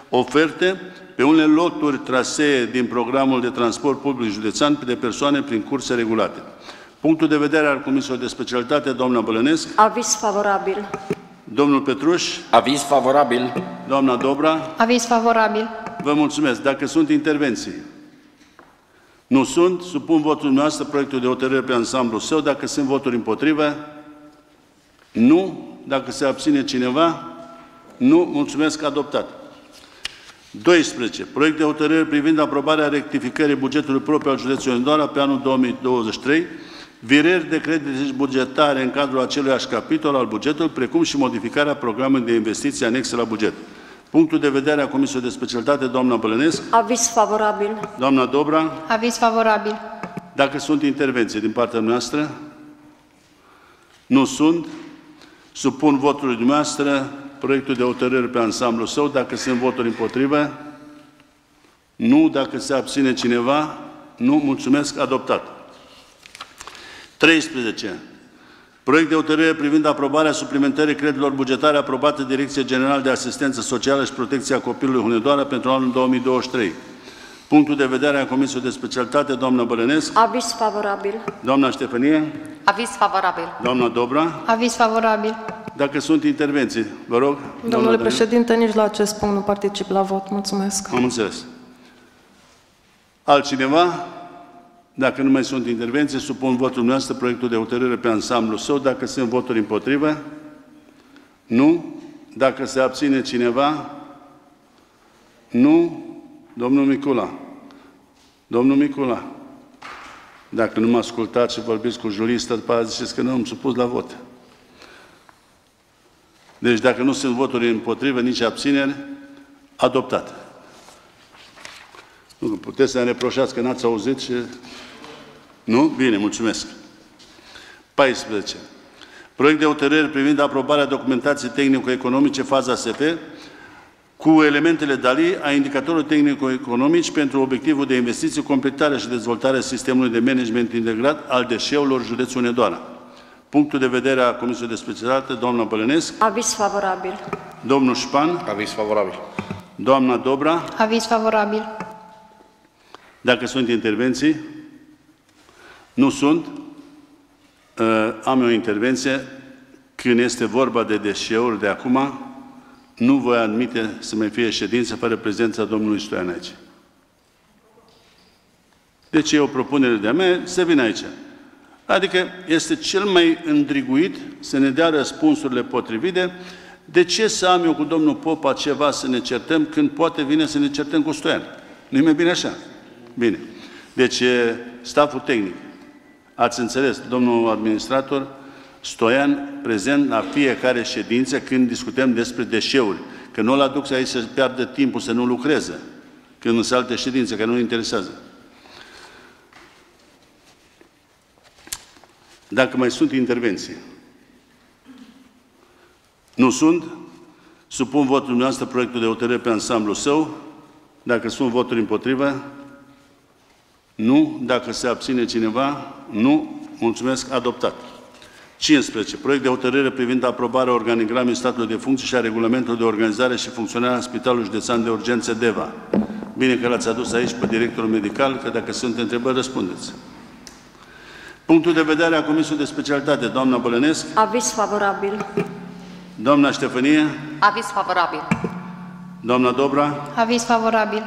oferte pe unele loturi trasee din programul de transport public județean de persoane prin curse regulate. Punctul de vedere al Comisiei de Specialitate, doamna Bălănesc, Aviz favorabil. domnul Petruș, Aviz favorabil. doamna Dobra, Aviz favorabil. Vă mulțumesc. Dacă sunt intervenții. Nu sunt, supun votul noastră proiectul de hotărâre pe ansamblu său. Dacă sunt voturi împotrivă, nu. Dacă se abține cineva, nu. Mulțumesc, adoptat. 12. Proiect de hotărâre privind aprobarea rectificării bugetului propriu al județului Hunedoara pe anul 2023, vireri de credite bugetare în cadrul aceluiași capitol al bugetului, precum și modificarea programului de investiții anexe la buget. Punctul de vedere a Comisiei de Specialitate, doamna Bălănesc, Aviz favorabil. doamna Dobra, Aviz favorabil. dacă sunt intervenții din partea noastră, nu sunt, supun votului dumneavoastră proiectul de hotărâre pe ansamblu său, dacă sunt voturi împotrivă, nu, dacă se abține cineva, nu, mulțumesc, adoptat. 13. Proiect de hotărâre privind aprobarea suplimentării creditelor bugetare aprobate de Direcția Generală de Asistență Socială și Protecția Copilului Hunedoara pentru anul 2023. Punctul de vedere a Comisiei de Specialitate, doamna Bălănesc, Aviz favorabil. doamna Ștefănie, Aviz favorabil. doamna Dobra, Aviz favorabil. dacă sunt intervenții, vă rog. Domnule doamna Daniel. președinte, nici la acest punct nu particip la vot. Mulțumesc. Am înțeles. Altcineva? Dacă nu mai sunt intervenții, supun votul noastră proiectul de hotărâre pe ansamblu său. Dacă sunt voturi împotrivă? Nu. Dacă se abține cineva? Nu. Domnul Micula. Domnul Micula. Dacă nu mă ascultați și vorbiți cu juristă, după aceea ziceți că nu am supus la vot. Deci dacă nu sunt voturi împotrivă, nici abțineri, adoptat. Nu, puteți să ne reproșați că n-ați auzit și... Nu? Bine, mulțumesc. 14. Proiect de hotărâre privind aprobarea documentației tehnico-economice faza SF cu elementele DALI a indicatorului tehnico-economici pentru obiectivul de investiții, completarea și dezvoltarea sistemului de management integrat al deșeurilor județul Hunedoara. Punctul de vedere a Comisiei de Specialitate, doamna Bălănesc, Aviz favorabil. domnul Șpan, Aviz favorabil. doamna Dobra, Aviz favorabil. Dacă sunt intervenții, nu sunt, uh, am o intervenție. Când este vorba de deșeuri de acum, nu voi admite să mai fie ședință fără prezența domnului Stoian aici. Deci e o propunere de-a mea să vină aici. Adică este cel mai îndriguit să ne dea răspunsurile potrivite. De ce să am eu cu domnul Popa ceva să ne certăm când poate vine să ne certăm cu Stoian? Nu-i mai bine așa? Bine. Deci, e staful tehnic. Ați înțeles, domnul administrator, Stoian prezent la fiecare ședință când discutăm despre deșeuri. Că nu-l aduc aici să piardă timpul, să nu lucreze. Când sunt alte ședințe care nu-l interesează. Dacă mai sunt intervenții. Nu sunt? Supun votul noastră proiectul de hotărâre pe ansamblu său. Dacă sunt voturi împotrivă, nu. Dacă se abține cineva, nu. Mulțumesc. Adoptat. 15. Proiect de hotărâre privind aprobarea organigramei statului de funcții și a regulamentului de organizare și funcționare a Spitalului Județean de Urgențe DEVA. Bine că l-ați adus aici pe directorul medical, că dacă sunt întrebări, răspundeți. Punctul de vedere a Comisiei de Specialitate, doamna Bălănesc, Aviz favorabil. doamna Ștefănie, Aviz favorabil. doamna Dobra, Aviz favorabil.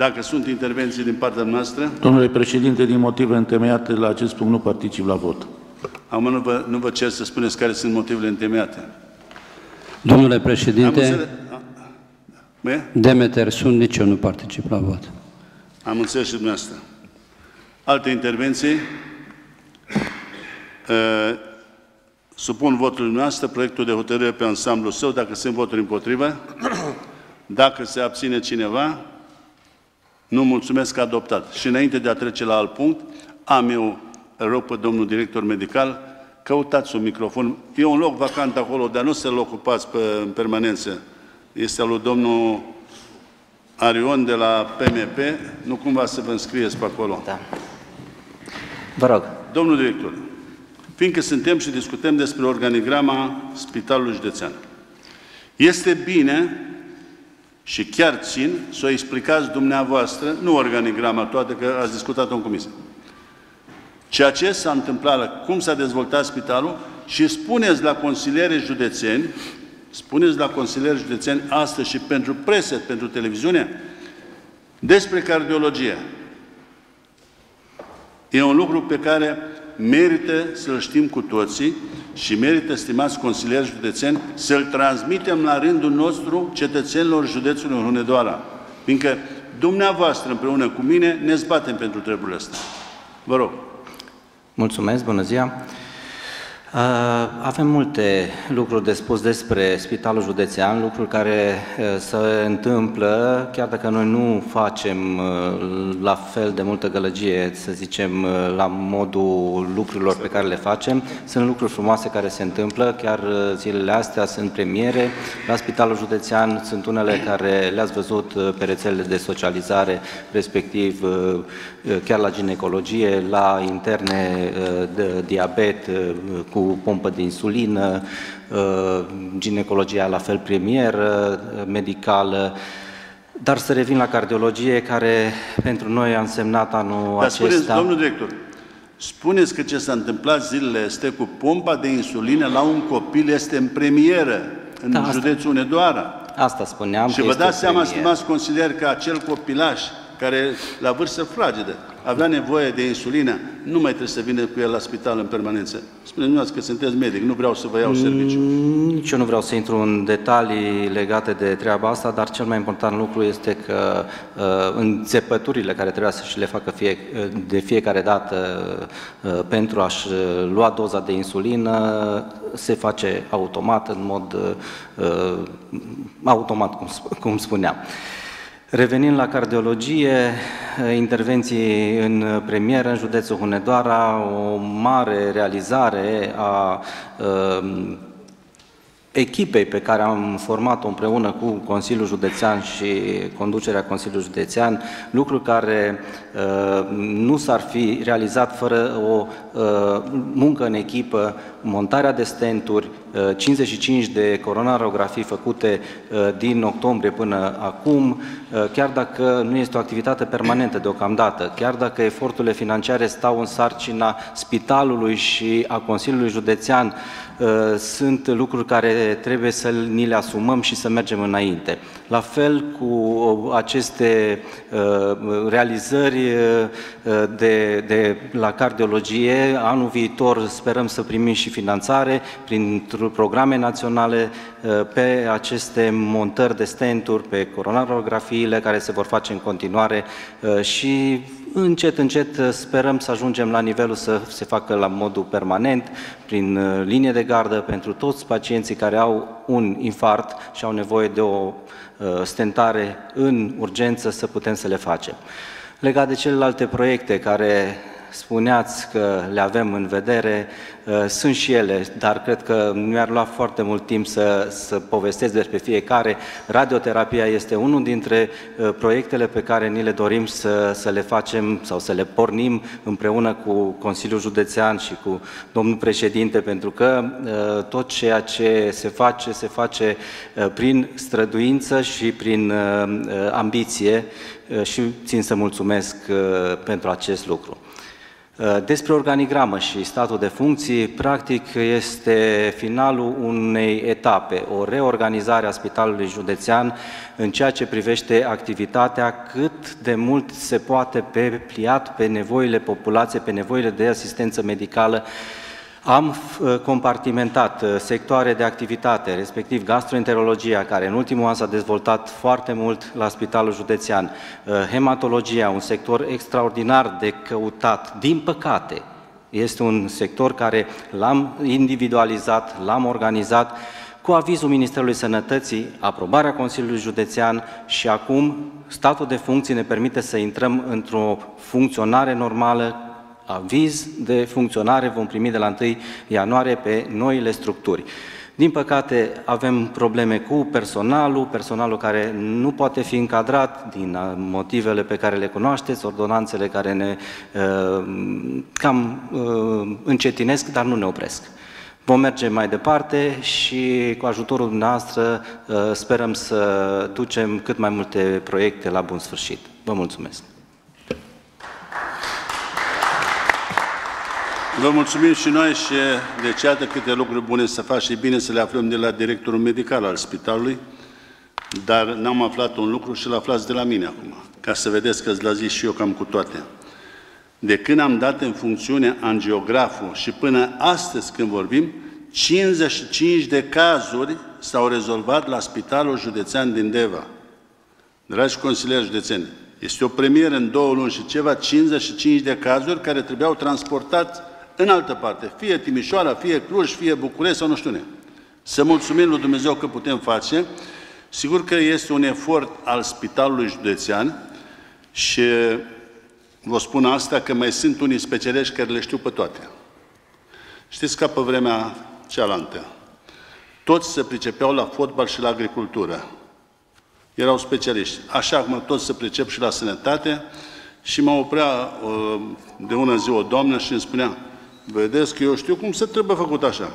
Dacă sunt intervenții din partea noastră, Domnule președinte, din motive întemeiate la acest punct nu particip la vot. am nu vă, nu vă cer să spuneți care sunt motivele întemeiate. Domnule Am președinte, înțeles, Bă? Demeter sunt, nici eu nu particip la vot. am înțeles și dumneavoastră. Alte intervenții? Uh, Supun votul noastră proiectul de hotărâre pe ansamblu său, dacă sunt voturi împotrivă. Dacă se abține cineva, nu mulțumesc că adoptat. Și înainte de a trece la alt punct, am eu, îl rog pe domnul director medical, căutați un microfon. E un loc vacant acolo, dar nu să-l ocupați pe, în permanență. Este al lui domnul Arion de la PMP. Nu cumva să vă înscrieți pe acolo. Da. Vă rog. Domnul director, fiindcă suntem și discutăm despre organigrama Spitalului Județean, este bine și chiar țin să o explicați dumneavoastră, nu organigrama toată, că ați discutat-o în comisie. Ceea ce s-a întâmplat, cum s-a dezvoltat spitalul și spuneți la consiliere județeni, spuneți la consiliere județeni astăzi și pentru presă, pentru televiziune, despre cardiologie. E un lucru pe care merită să-l știm cu toții și merită, stimați consilieri județeni, să-l transmitem la rândul nostru cetățenilor județului Hunedoara. Fiindcă dumneavoastră împreună cu mine ne zbatem pentru treburile astea. Vă rog. Mulțumesc, bună ziua! Uh, Avem multe lucruri de spus despre Spitalul Județean, lucruri care uh, se întâmplă, chiar dacă noi nu facem uh, la fel de multă gălăgie, să zicem, la modul lucrurilor pe care le facem. Sunt lucruri frumoase care se întâmplă, chiar zilele astea sunt premiere la Spitalul Județean, sunt unele care le-ați văzut pe rețelele de socializare, respectiv chiar la ginecologie, la interne de diabet, cu pompă de insulină, ginecologia la fel premieră, medicală, dar să revin la cardiologie, care pentru noi a însemnat anul Dar spuneți, acesta... domnul director, spuneți că ce s-a întâmplat zilele este cu pompa de insulină la un copil este în premieră în Da, asta- județul Hunedoara. Asta spuneam. Și că vă este dați seama, premieră. stimați consilieri, că acel copilaș care la vârstă fragedă avea nevoie de insulină, nu mai trebuie să vină cu el la spital în permanență. Spuneți dumneavoastră că sunteți medic, nu vreau să vă iau serviciu. Mm, Nici eu nu vreau să intru în detalii legate de treaba asta, dar cel mai important lucru este că uh, înțepăturile care trebuia să și le facă fie, de fiecare dată uh, pentru a-și uh, lua doza de insulină se face automat, în mod uh, automat, cum, sp- cum spuneam. Revenind la cardiologie, intervenții în premieră în județul Hunedoara, o mare realizare a uh, echipei pe care am format-o împreună cu Consiliul Județean și conducerea Consiliului Județean, lucru care uh, nu s-ar fi realizat fără o uh, muncă în echipă, montarea de stenturi, uh, 55 de coronarografii făcute uh, din octombrie până acum, uh, chiar dacă nu este o activitate permanentă deocamdată, chiar dacă eforturile financiare stau în sarcina spitalului și a Consiliului Județean, uh, sunt lucruri care trebuie să ni le asumăm și să mergem înainte. La fel cu uh, aceste uh, realizări uh, de, de la cardiologie, anul viitor sperăm să primim și finanțare prin tr- programe naționale uh, pe aceste montări de stenturi, pe coronarografiile care se vor face în continuare uh, și încet, încet uh, sperăm să ajungem la nivelul să se facă la modul permanent, prin uh, linie de gardă pentru toți pacienții care au un infart și au nevoie de o uh, stentare în urgență să putem să le facem. Legat de celelalte proiecte care spuneați că le avem în vedere, uh, sunt și ele, dar cred că mi-ar lua foarte mult timp să, să povestesc despre fiecare. Radioterapia este unul dintre uh, proiectele pe care ni le dorim să, să le facem sau să le pornim împreună cu Consiliul Județean și cu domnul președinte, pentru că uh, tot ceea ce se face, se face prin străduință și prin ambiție și țin să mulțumesc pentru acest lucru. Uh, despre organigramă și statul de funcții, practic este finalul unei etape, o reorganizare a Spitalului Județean în ceea ce privește activitatea cât de mult se poate pe pliat pe nevoile populației, pe nevoile de asistență medicală am uh, compartimentat uh, sectoare de activitate, respectiv gastroenterologia, care în ultimul an s-a dezvoltat foarte mult la Spitalul Județean, uh, hematologia, un sector extraordinar de căutat, din păcate, este un sector care l-am individualizat, l-am organizat cu avizul Ministerului Sănătății, aprobarea Consiliului Județean și acum statul de funcții ne permite să intrăm într-o funcționare normală aviz de funcționare vom primi de la 1 ianuarie pe noile structuri. Din păcate, avem probleme cu personalul, personalul care nu poate fi încadrat din motivele pe care le cunoașteți, ordonanțele care ne uh, cam uh, încetinesc, dar nu ne opresc. Vom merge mai departe și cu ajutorul dumneavoastră uh, sperăm să ducem cât mai multe proiecte la bun sfârșit. Vă mulțumesc! Vă mulțumim și noi și deci iată câte lucruri bune să faci și bine să le aflăm de la directorul medical al spitalului, dar n-am aflat un lucru și l aflați de la mine acum, ca să vedeți că l-a zis și eu cam cu toate. De când am dat în funcțiune angiograful și până astăzi când vorbim, 55 de cazuri s-au rezolvat la Spitalul Județean din Deva. Dragi consilieri județeni, este o premieră în două luni și ceva, 55 de cazuri care trebuiau transportați în altă parte, fie Timișoara, fie Cluj, fie București sau nu știu ne. Să mulțumim lui Dumnezeu că putem face. Sigur că este un efort al Spitalului Județean și vă spun asta că mai sunt unii specialiști care le știu pe toate. Știți ca pe vremea cealaltă. Toți se pricepeau la fotbal și la agricultură. Erau specialiști. Așa cum toți se pricep și la sănătate și mă oprea uh, de una zi o doamnă și îmi spunea Vedeți că eu știu cum se trebuie făcut așa.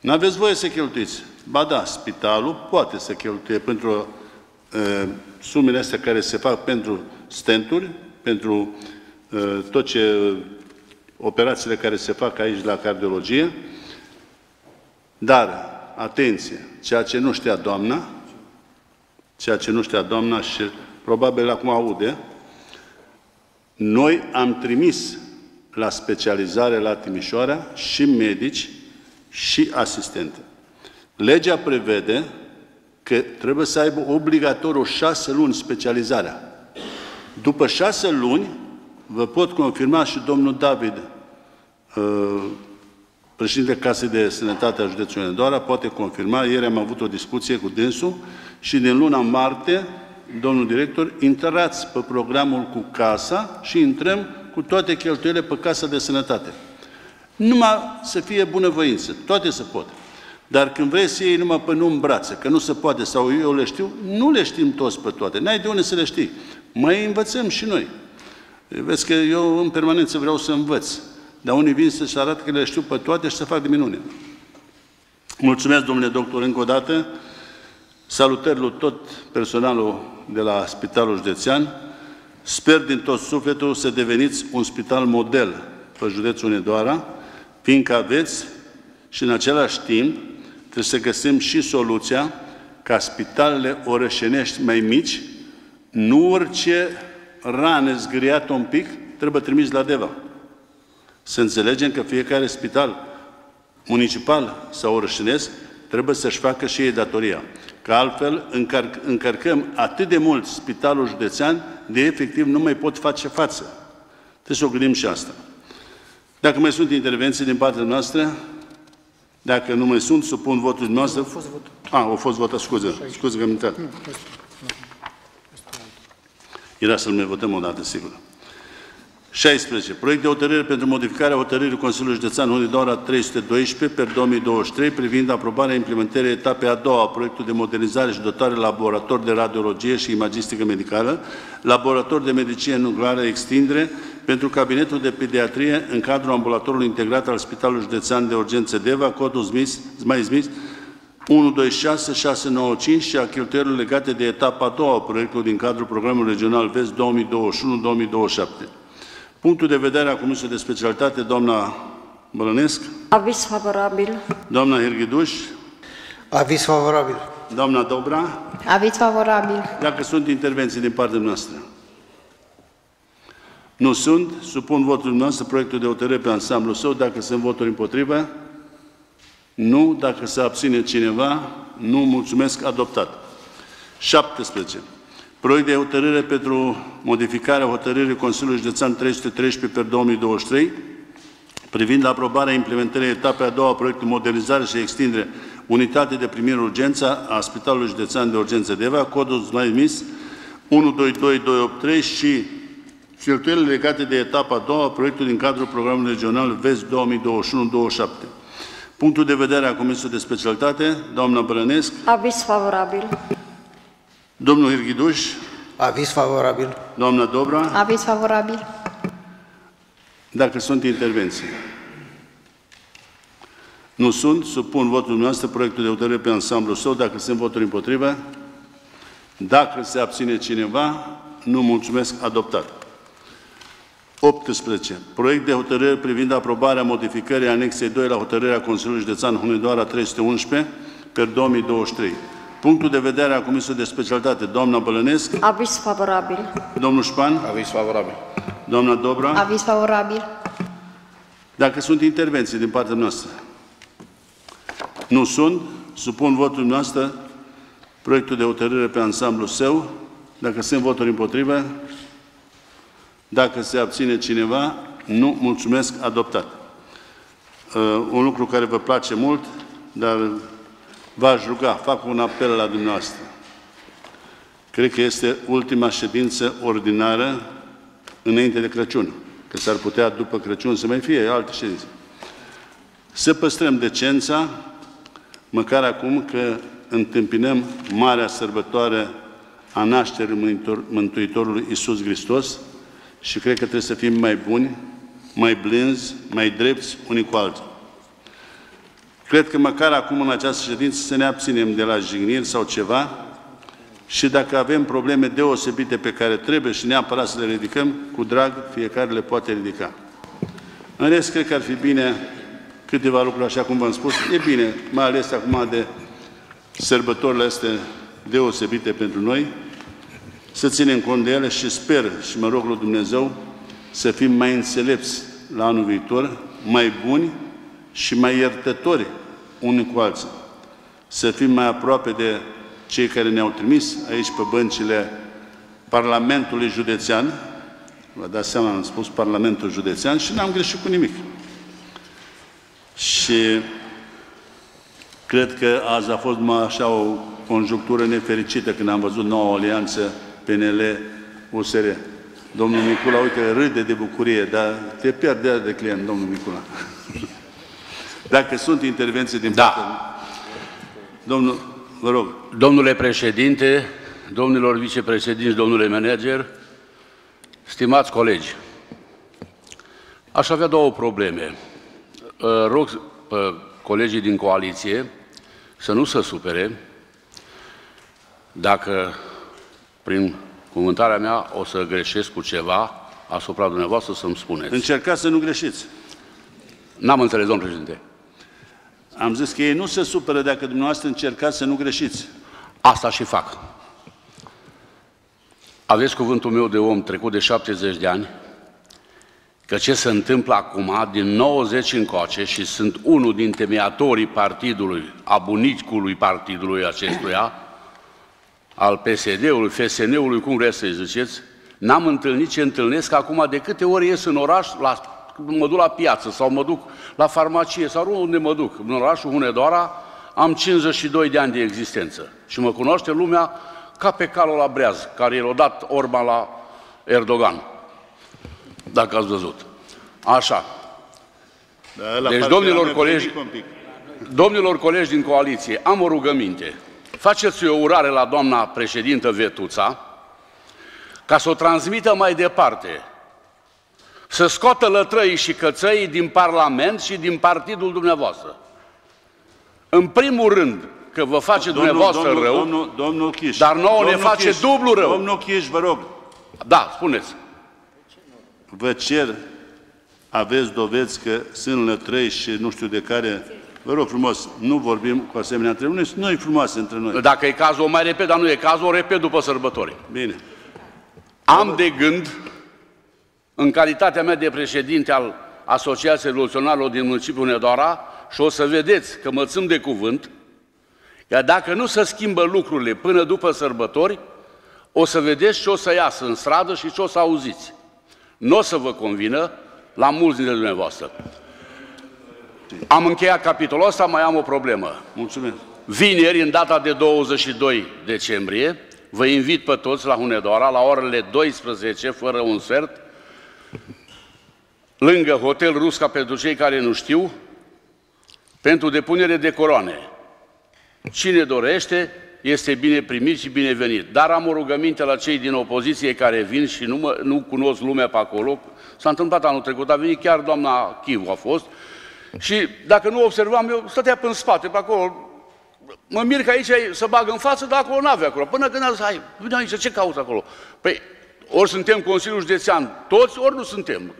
Nu aveți voie să cheltuiți. Ba da, spitalul poate să cheltuie pentru uh, sumele astea care se fac pentru stenturi, pentru uh, tot ce operațiile care se fac aici la cardiologie, dar, atenție, ceea ce nu știa doamna, ceea ce nu știa doamna și probabil acum aude, noi am trimis la specializare la Timișoara și medici și asistente. Legea prevede că trebuie să aibă obligatoriu șase luni specializarea. După șase luni, vă pot confirma și domnul David, uh, președintele Casei de Sănătate a județului Nedoara, poate confirma. Ieri am avut o discuție cu dânsul și din luna martie, domnul director, intrați pe programul cu casa și intrăm cu toate cheltuielile pe Casa de Sănătate. Numai să fie bunăvoință, toate se pot. Dar când vrei să iei numai pe nu în brațe, că nu se poate sau eu le știu, nu le știm toți pe toate. N-ai de unde să le știi. Mai învățăm și noi. Vezi că eu în permanență vreau să învăț. Dar unii vin să-și arată că le știu pe toate și să fac de minune. Mulțumesc, domnule doctor, încă o dată. Salutări lui tot personalul de la Spitalul Județean. Sper din tot sufletul să deveniți un spital model pe județul Nedoara, fiindcă aveți și în același timp trebuie să găsim și soluția ca spitalele orășenești mai mici, nu orice rană zgriată un pic, trebuie trimis la Deva. Să înțelegem că fiecare spital municipal sau orășenesc trebuie să-și facă și ei datoria. Că altfel încarc, încărcăm atât de mult spitalul județean, de efectiv nu mai pot face față. Trebuie să o gândim și asta. Dacă mai sunt intervenții din partea noastră, dacă nu mai sunt, supun votul noastră. A fost votat. A, a fost votat, scuze. Scuze că am intrat. Era să-l mai votăm o dată, sigur. 16. Proiect de hotărâre pentru modificarea hotărârii Consiliului Județean Hunedoara 312 per 2023 privind aprobarea implementării etapei a doua a proiectului de modernizare și dotare laborator de radiologie și imagistică medicală, laborator de medicină nucleară extindere pentru cabinetul de pediatrie în cadrul ambulatorului integrat al Spitalului Județean de Urgență Deva, codul Smith, Smith, Smith 126695 și a cheltuielor legate de etapa a doua a proiectului din cadrul programului regional VEST 2021-2027. Punctul de vedere a Comisiei de Specialitate, doamna Bălănesc, Aviz favorabil. doamna Herghiduș, Aviz favorabil. doamna Dobra, Aviz favorabil. dacă sunt intervenții din partea noastră. Nu sunt, supun votul noastră proiectul de hotărâre pe ansamblu său, dacă sunt voturi împotrivă, nu, dacă se abține cineva, nu, mulțumesc, adoptat. 17. Proiect de hotărâre pentru modificarea hotărârii Consiliului Județean 313 pe 2023 privind aprobarea implementării etapei a doua a proiectului modernizare și extindere unitate de primire urgență a Spitalului Județean de Urgență Deva, codul mai emis 122283 și cheltuielile legate de etapa a doua a proiectului din cadrul programului regional VES 2021-27. Punctul de vedere a Comisiei de Specialitate, doamna Brănesc, Aviz favorabil. Domnul Hirghiduș, Aviz favorabil. doamna Dobra, Aviz favorabil. dacă sunt intervenții. Nu sunt, supun votul noastră proiectul de hotărâre pe ansamblu său, dacă sunt voturi împotrivă, dacă se abține cineva, nu mulțumesc, adoptat. 18. Proiect de hotărâre privind aprobarea modificării anexei 2 la hotărârea Consiliului Județean Hunedoara 311 per 2023. Punctul de vedere a Comisiei de Specialitate, doamna Bălănesc, Aviz favorabil. domnul Șpan, Aviz favorabil. doamna Dobra, Aviz favorabil. dacă sunt intervenții din partea noastră. Nu sunt, supun votul noastră proiectul de hotărâre pe ansamblu său, dacă sunt voturi împotrivă, dacă se abține cineva, nu, mulțumesc, adoptat. Uh, un lucru care vă place mult, dar v-aș ruga, fac un apel la dumneavoastră. Cred că este ultima ședință ordinară înainte de Crăciun, că s-ar putea după Crăciun să mai fie alte ședințe. Să păstrăm decența, măcar acum că întâmpinăm marea sărbătoare a nașterii Mântuitor- Mântuitorului Iisus Hristos și cred că trebuie să fim mai buni, mai blânzi, mai drepți unii cu alții. Cred că măcar acum în această ședință să ne abținem de la jigniri sau ceva și dacă avem probleme deosebite pe care trebuie și neapărat să le ridicăm, cu drag fiecare le poate ridica. În rest, cred că ar fi bine câteva lucruri, așa cum v-am spus. E bine, mai ales acum de sărbătorile astea deosebite pentru noi, să ținem cont de ele și sper și mă rog lui Dumnezeu să fim mai înțelepți la anul viitor, mai buni și mai iertători unii cu alții. Să fim mai aproape de cei care ne-au trimis aici pe băncile Parlamentului Județean. Vă dați seama, am spus Parlamentul Județean și n-am greșit cu nimic. Și cred că azi a fost mai așa o conjunctură nefericită când am văzut noua alianță PNL-USR. Domnul Micula, uite, râde de bucurie, dar te pierde de client, domnul Micula. Dacă sunt intervenții din da. partea... Domnul, vă rog. Domnule președinte, domnilor vicepreședinți, domnule manager, stimați colegi, aș avea două probleme. Uh, Rog pe colegii din coaliție să nu se supere dacă prin cuvântarea mea o să greșesc cu ceva asupra dumneavoastră să-mi spuneți. Încercați să nu greșiți. N-am înțeles, domnul președinte. Am zis că ei nu se supără dacă dumneavoastră încercați să nu greșiți. Asta și fac. Aveți cuvântul meu de om trecut de 70 de ani, că ce se întâmplă acum, din 90 încoace, și sunt unul din temeiatorii partidului, a bunicului partidului acestuia, al PSD-ului, FSN-ului, cum vreți să-i ziceți, n-am întâlnit ce întâlnesc acum de câte ori ies în oraș, la, mă duc la piață sau mă duc la farmacie sau unde mă duc. În orașul Hunedoara am 52 de ani de existență și mă cunoaște lumea ca pe calul la breaz, care i-l-a dat Orban la Erdogan, dacă ați văzut. Așa. Da, Deci, domnilor colegi, domnilor colegi din coaliție, am o rugăminte. Faceți o urare la doamna președintă Vetuța, ca să o transmită mai departe, să scoată lătrăii și cățăii din Parlament și din partidul dumneavoastră. În primul rând, că vă face Domnul- dumneavoastră domnul- rău, domnul- domnul Chiș. dar nouă ne Domnul face Chiș. dublu rău. Domnul Chiș, vă rog. Da, spuneți. vă cer, aveți dovezi că sunt lătrăi și nu știu de care, vă rog frumos, nu vorbim cu asemenea întrebări, sunt noi frumoase între noi. Dacă e cazul, o mai repet, dar nu e cazul, o repet după sărbători. Bine. Am de gând, în calitatea mea de președinte al Asociației Revoluționarilor din municipiul Nedoara, și o să vedeți că mă țin de cuvânt, iar dacă nu se schimbă lucrurile până după sărbători, o să vedeți ce o să iasă în stradă și ce o să auziți. Nu o să vă convină la mulți dintre dumneavoastră. Am încheiat capitolul ăsta, mai am o problemă. Mulțumesc. Vineri, în data de 22 decembrie, vă invit pe toți la Hunedoara, la orele 12, fără un sfert, lângă Hotel Rusca, pentru cei care nu știu, pentru depunere de coroane. Cine dorește, este bine primit și binevenit. Dar am o rugăminte la cei din opoziție care vin și nu, mă, nu cunosc lumea pe acolo. S-a întâmplat anul trecut, a venit chiar doamna Chivu a fost. Și dacă nu observam, eu stătea pe în spate, pe acolo. Mă mir că aici să bagă în față, dar acolo n-avea acolo. Până când a zis, hai, vine aici, ce cauți acolo? Păi, ori suntem Consiliul Județean toți, ori nu suntem.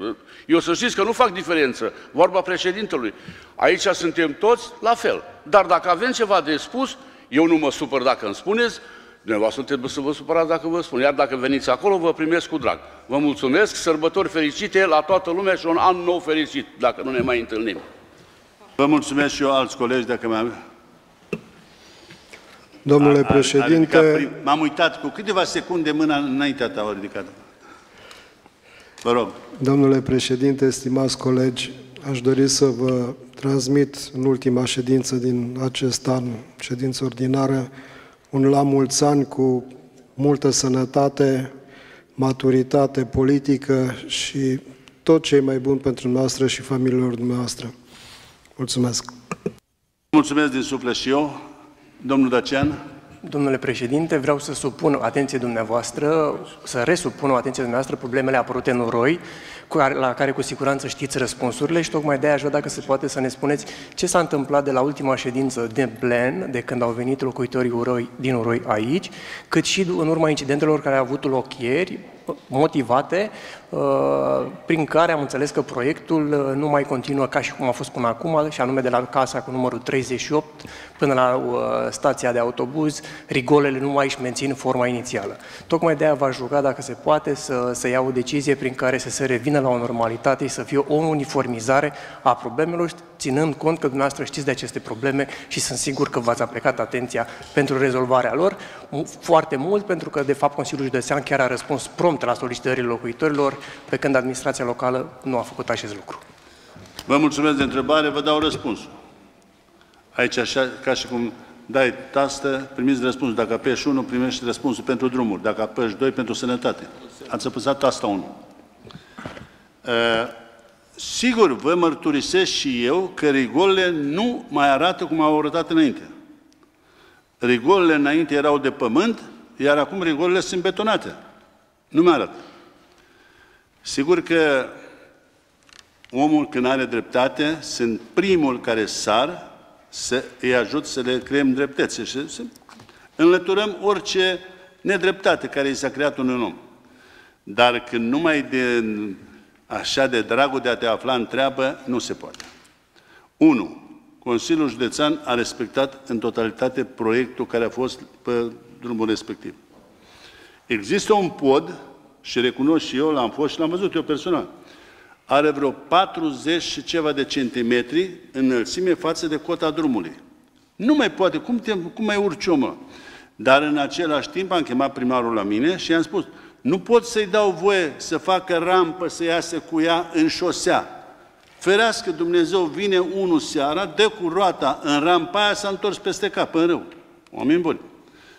Eu să știți că nu fac diferență, vorba președintelui. Aici suntem toți la fel. Dar dacă avem ceva de spus, eu nu mă supăr dacă îmi spuneți, dumneavoastră trebuie să vă supărați dacă vă spun. Iar dacă veniți acolo, vă primesc cu drag. Vă mulțumesc, sărbători fericite la toată lumea și un an nou fericit, dacă nu ne mai întâlnim. Vă mulțumesc și eu, alți colegi, dacă mai Domnule președinte... M-am uitat cu câteva secunde mâna înaintea ta o ridicată. Vă rog. Domnule președinte, stimați colegi, aș dori să vă transmit în ultima ședință din acest an, ședință ordinară, un la mulți ani cu multă sănătate, maturitate politică și tot ce e mai bun pentru noastră și familiilor dumneavoastră. Mulțumesc! Mulțumesc din suflet și eu. Domnul Dacian. Domnule președinte, vreau să supun atenție dumneavoastră, să resupun o atenție dumneavoastră problemele apărute în Uroi, la care cu siguranță știți răspunsurile și tocmai de-aia aș vrea dacă se poate să ne spuneți ce s-a întâmplat de la ultima ședință de plen, de când au venit locuitorii Uroi, din Uroi aici, cât și în urma incidentelor care au avut loc ieri, motivate, uh, prin care am înțeles că proiectul uh, nu mai continuă ca și cum a fost până acum, și anume de la casa cu numărul 38 până la uh, stația de autobuz, rigolele nu mai își mențin forma inițială. Tocmai de aia v-aș ruga, dacă se poate, să, să ia o decizie prin care să se revină la o normalitate și să fie o uniformizare a problemelor, ținând cont că dumneavoastră știți de aceste probleme și sunt sigur că v-ați aplicat atenția pentru rezolvarea lor, foarte mult, pentru că, de fapt, Consiliul Județean chiar a răspuns prompt la solicitările locuitorilor, pe când administrația locală nu a făcut acest lucru. Vă mulțumesc de întrebare, vă dau răspunsul. Aici, așa, ca și cum dai tastă, primiți răspunsul. Dacă apeși 1, primești răspunsul pentru drumuri. Dacă apeși 2, pentru sănătate. Ați apăsat tasta 1. Uh, sigur, vă mărturisesc și eu că rigolele nu mai arată cum au arătat înainte. Rigolele înainte erau de pământ, iar acum rigolele sunt betonate. Nu mai arată. Sigur că omul când are dreptate, sunt primul care sar să îi ajut să le creăm dreptăți și să înlăturăm orice nedreptate care i s-a creat unui om. Dar când numai de așa de dragul de a te afla în treabă, nu se poate. 1. Consiliul Județean a respectat în totalitate proiectul care a fost pe drumul respectiv. Există un pod, și recunosc și eu, l-am fost și l-am văzut eu personal, are vreo 40 și ceva de centimetri înălțime față de cota drumului. Nu mai poate, cum, te, cum mai urci mă? Dar în același timp am chemat primarul la mine și i-am spus, nu pot să-i dau voie să facă rampă, să iasă cu ea în șosea. Ferească Dumnezeu, vine unul seara, dă cu roata în rampa aia, s-a întors peste cap, în râu. Oameni buni.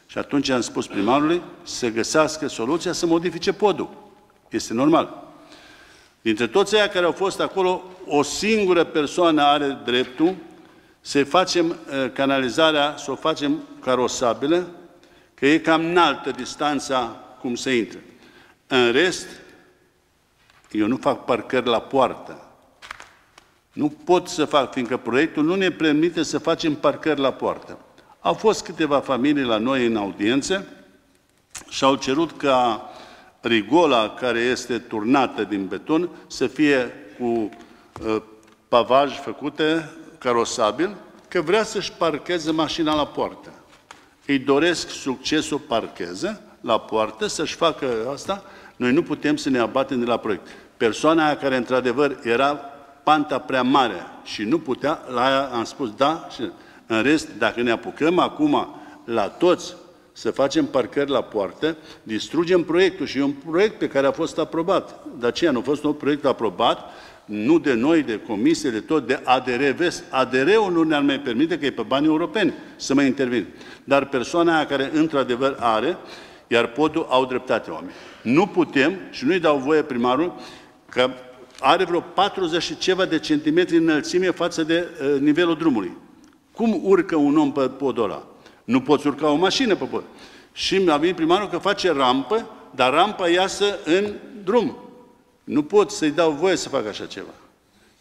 Și atunci am spus primarului să găsească soluția să modifice podul. Este normal. Dintre toți aia care au fost acolo, o singură persoană are dreptul să facem uh, canalizarea, să o facem carosabilă, că e cam înaltă distanța cum se intră. În rest, eu nu fac parcări la poartă. Nu pot să fac, fiindcă proiectul nu ne permite să facem parcări la poartă. Au fost câteva familii la noi în audiență și au cerut ca rigola care este turnată din beton să fie cu uh, pavaj făcute, carosabil, că vrea să-și parcheze mașina la poartă. Îi doresc succes să o parcheze la poartă, să-și facă asta. Noi nu putem să ne abatem de la proiect. Persoana aia care, într-adevăr, era panta prea mare și nu putea, la aia am spus da și în rest, dacă ne apucăm acum la toți să facem parcări la poartă, distrugem proiectul și e un proiect pe care a fost aprobat. De aceea nu a fost un proiect aprobat, nu de noi, de comisie, de tot, de ADR Vest. ADR-ul nu ne-ar mai permite, că e pe bani europeni, să mai intervin. Dar persoana aia care într-adevăr are, iar podul au dreptate oameni. Nu putem, și nu-i dau voie primarul, că are vreo 40 și ceva de centimetri înălțime față de uh, nivelul drumului. Cum urcă un om pe podul ăla? Nu poți urca o mașină pe pod. Și mi-a venit primarul că face rampă, dar rampa iasă în drum. Nu pot să-i dau voie să facă așa ceva.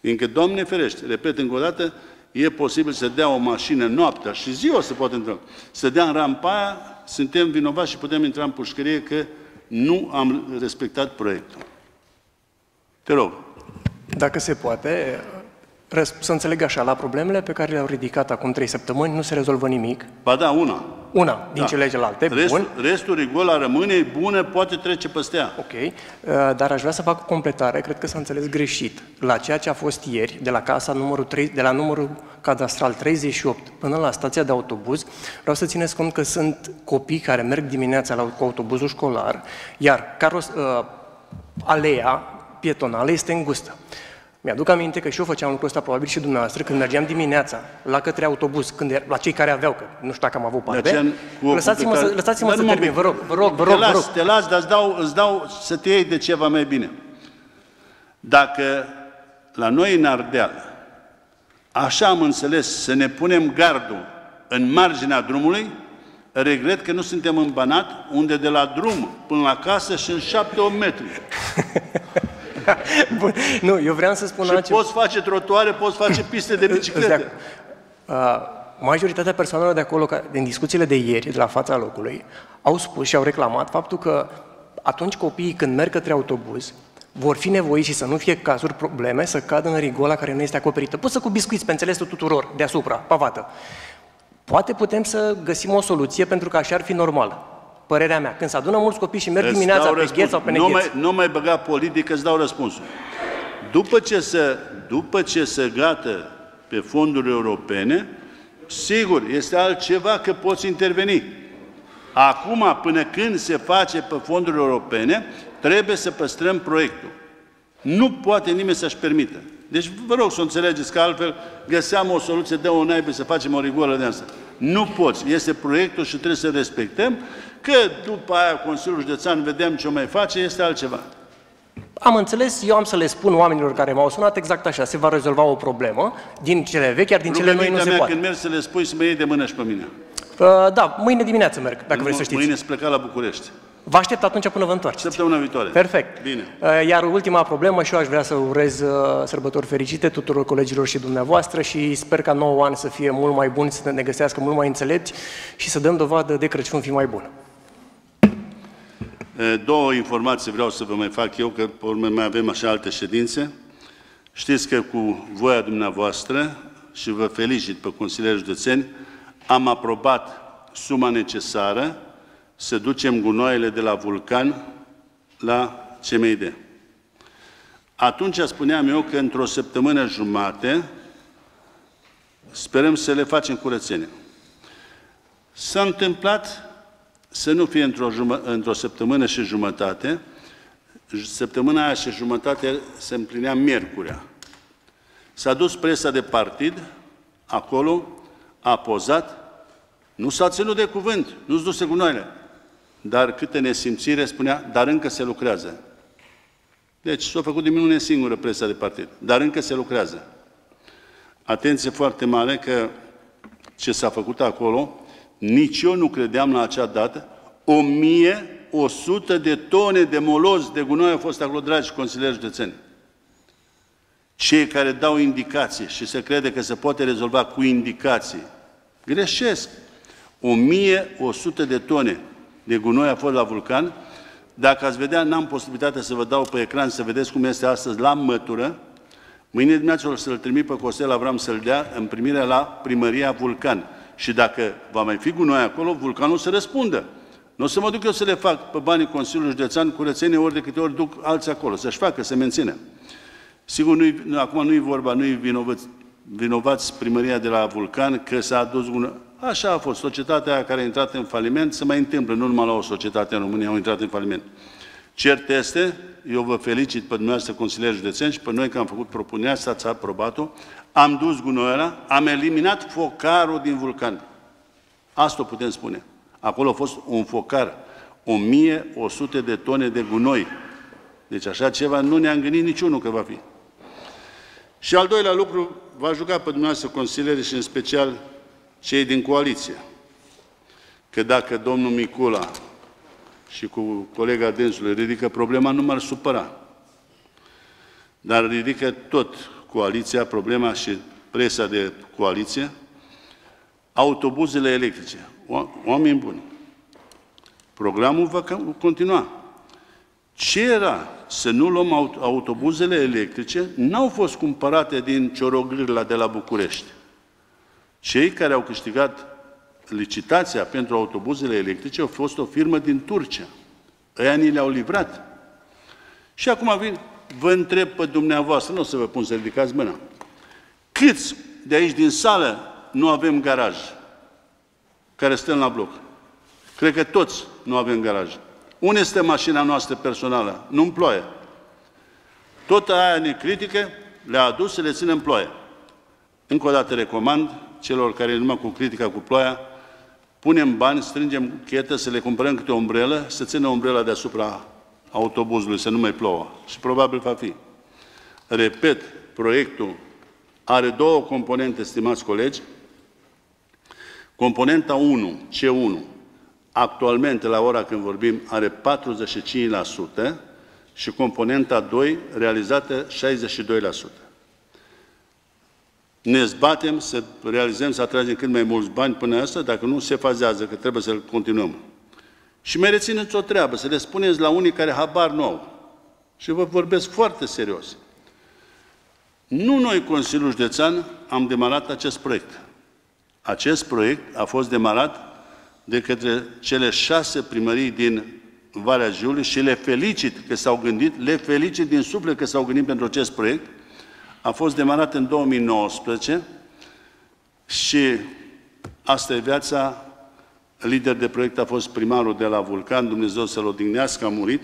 Fiindcă, Doamne ferește, repet încă o dată, e posibil să dea o mașină noaptea și ziua se poate întâmpla. Să dea în rampa aia, suntem vinovați și putem intra în pușcărie că nu am respectat proiectul. Te rog. Dacă se poate, să înțeleg așa, la problemele pe care le-au ridicat acum trei săptămâni nu se rezolvă nimic. Ba da, una. Una din Da. celelalte, Restul, bun. restul rigola rămâne, e bună, poate trece peste ea. Ok, uh, dar aș vrea să fac o completare, cred că s-a înțeles greșit. La ceea ce a fost ieri, de la casa numărul 3, de la numărul cadastral 38 până la stația de autobuz, vreau să țineți cont că sunt copii care merg dimineața la, cu autobuzul școlar, iar caros, uh, aleea pietonală este îngustă. Mi-aduc aminte că și eu făceam lucrul ăsta, probabil și dumneavoastră, când mergeam dimineața la către autobuz, când era, la cei care aveau, că nu știu dacă am avut parte. aceea, cu- Lăsați-mă, cu să, care- lăsați-mă Dar să nu mă termin, pic. vă rog, vă rog, vă Te rog, vă las, rog. te las, dar îți dau, îți dau să te iei de ceva mai bine. Dacă la noi în Ardeal, așa am înțeles, să ne punem gardul în marginea drumului, regret că nu suntem în Banat, unde de la drum până la casă sunt 7-8 metri. *laughs* *laughs* Bun, nu, eu vreau să spun Și altceva. poți face trotuare, poți face piste de *laughs* biciclete. Uh, majoritatea persoanelor de acolo, ca- din discuțiile de ieri, de la fața locului, au spus și au reclamat faptul că atunci copiii când merg către autobuz, vor fi nevoiți și să nu fie cazuri probleme să cadă în rigola care nu este acoperită. Pusă cu biscuiți pe înțelesul tuturor, deasupra, pavată. Poate putem să găsim o soluție pentru că așa ar fi normal. Părerea mea. Când se adună mulți copii și merg Îți dimineața dau pe răspuns. gheț sau pe nu negheț. mai, nu mai băga politică, îți dau răspunsul. După ce se, după ce se gată pe fonduri europene, sigur, este altceva că poți interveni. Acum, până când se face pe fonduri europene, trebuie să păstrăm proiectul. Nu poate nimeni să-și permită. Deci vă rog să o înțelegeți că altfel găseam o soluție de o naibii să facem o rigolă de asta. Nu poți. Este proiectul și trebuie să respectăm că după aia Consiliul Județean vedem ce o mai face, este altceva. Am înțeles, eu am să le spun oamenilor care m-au sunat exact așa, se va rezolva o problemă din cele vechi, iar din cele noi nu Rugămintea se mea poate. când mergi să le spui să mă iei de mână și pe mine. Uh, da, mâine dimineață merg, dacă vreți să știți. Mâine să pleca la București. Vă aștept atunci până vă întoarceți. Săptămâna viitoare. Perfect. Bine. Uh, Iar ultima problemă și eu aș vrea să urez uh, sărbători fericite tuturor colegilor și dumneavoastră și sper ca nou an să fie mult mai bun, să ne găsească mult mai înțelepți și să dăm dovadă de Crăciun fi mai bun. E, Două informații vreau să vă mai fac eu, că pe urmă mai avem așa alte ședințe. Știți că cu voia dumneavoastră, și vă felicit pe consilierii județeni, am aprobat suma necesară să ducem gunoaiele de la Vulcan la CMID. Atunci spuneam eu că într-o săptămână jumate sperăm să le facem curățenie. S-a întâmplat să nu fie într-o, jumă, într-o săptămână și jumătate. Săptămâna aia și jumătate se împlinea miercurea. S-a dus presa de partid, acolo, a pozat, nu s-a ținut de cuvânt, nu-ți duse gunoaiele. Dar câte nesimțire spunea, dar încă se lucrează. Deci s-a făcut de minune singură presa de partid, dar încă se lucrează. Atenție foarte mare că ce s-a făcut acolo, nici eu nu credeam la acea dată, 1100 de tone de moloz de gunoi au fost acolo, dragi consilieri județeni. Cei care dau indicații și se crede că se poate rezolva cu indicații, greșesc. 1100 de tone de gunoi a fost la vulcan, Dacă ați vedea, n-am posibilitatea să vă dau pe ecran să vedeți cum este astăzi la mătură. Mâine dimineață o să-l trimit pe Costel Avram să-l dea în primirea la primăria Vulcan. Și dacă va mai fi gunoi acolo, Vulcanul să răspundă. Nu o să mă duc eu să le fac pe banii Consiliului Județean curățenie ori de câte ori duc alții acolo, să-și facă, să mențină. Sigur, nu acum nu-i vorba, nu-i vinovați, vinovați primăria de la Vulcan că s-a adus un... Așa a fost. Societatea care a intrat în faliment se mai întâmplă, nu numai la o societate în România au intrat în faliment. Cert este, eu vă felicit pe dumneavoastră consilieri județeni și pe noi că am făcut propunerea, s-ați aprobat-o, am dus gunoiul am eliminat focarul din vulcan. Asta o putem spune. Acolo a fost un focar, 1100 de tone de gunoi. Deci așa ceva nu ne-am gândit niciunul că va fi. Și al doilea lucru, va juca pe dumneavoastră consilieri și în special cei din coaliție. Că dacă domnul Micula și cu colega dânsului ridică problema, nu m-ar supăra. Dar ridică tot coaliția, problema și presa de coaliție, autobuzele electrice. Oameni buni, programul va continua. Ce era să nu luăm autobuzele electrice? N-au fost cumpărate din Cioroglirla de la București. Cei care au câștigat licitația pentru autobuzele electrice au fost o firmă din Turcia. Ăia ni le-au livrat. Și acum vin, vă întreb pe dumneavoastră, nu o să vă pun să ridicați mâna. Câți de aici din sală nu avem garaj? care stăm la bloc. Cred că toți nu avem garaj. Unde este mașina noastră personală? Nu în ploaie. Tot aia ne critică, le-a adus să le ținem în ploaie. Încă o dată recomand celor care numai cu critica cu ploaia, punem bani, strângem chetă, să le cumpărăm câte o umbrelă, să țină umbrela deasupra autobuzului, să nu mai plouă. Și probabil va fi. Repet, proiectul are două componente, stimați colegi, Componenta 1, C1, actualmente, la ora când vorbim, are 45% și componenta 2, realizată 62%. Ne zbatem să realizăm, să atragem cât mai mulți bani până asta, dacă nu se fazează, că trebuie să-l continuăm. Și mai rețineți o treabă, să le spuneți la unii care habar nu au. Și vă vorbesc foarte serios. Nu noi, Consiliul Județean, am demarat acest proiect. Acest proiect a fost demarat de către cele șase primării din Valea Jiului și le felicit că s-au gândit, le felicit din suflet că s-au gândit pentru acest proiect. A fost demarat în 2019 și asta e viața. Lider de proiect a fost primarul de la Vulcan, Dumnezeu să-l odihnească, a murit.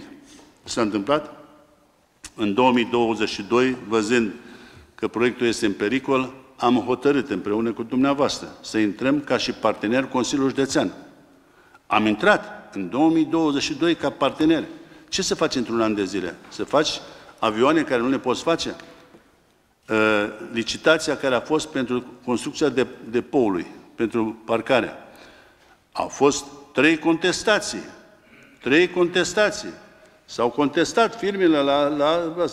S-a întâmplat. În 2022, văzând că proiectul este în pericol, am hotărât împreună cu dumneavoastră să intrăm ca și partener Consiliul Județean. Am intrat în 2022 ca partener. Ce să faci într-un an de zile? Să faci avioane care nu le poți face? Uh, licitația care a fost pentru construcția de, depoului, pentru parcarea. Au fost trei contestații. Trei contestații. S-au contestat firmele la, la, la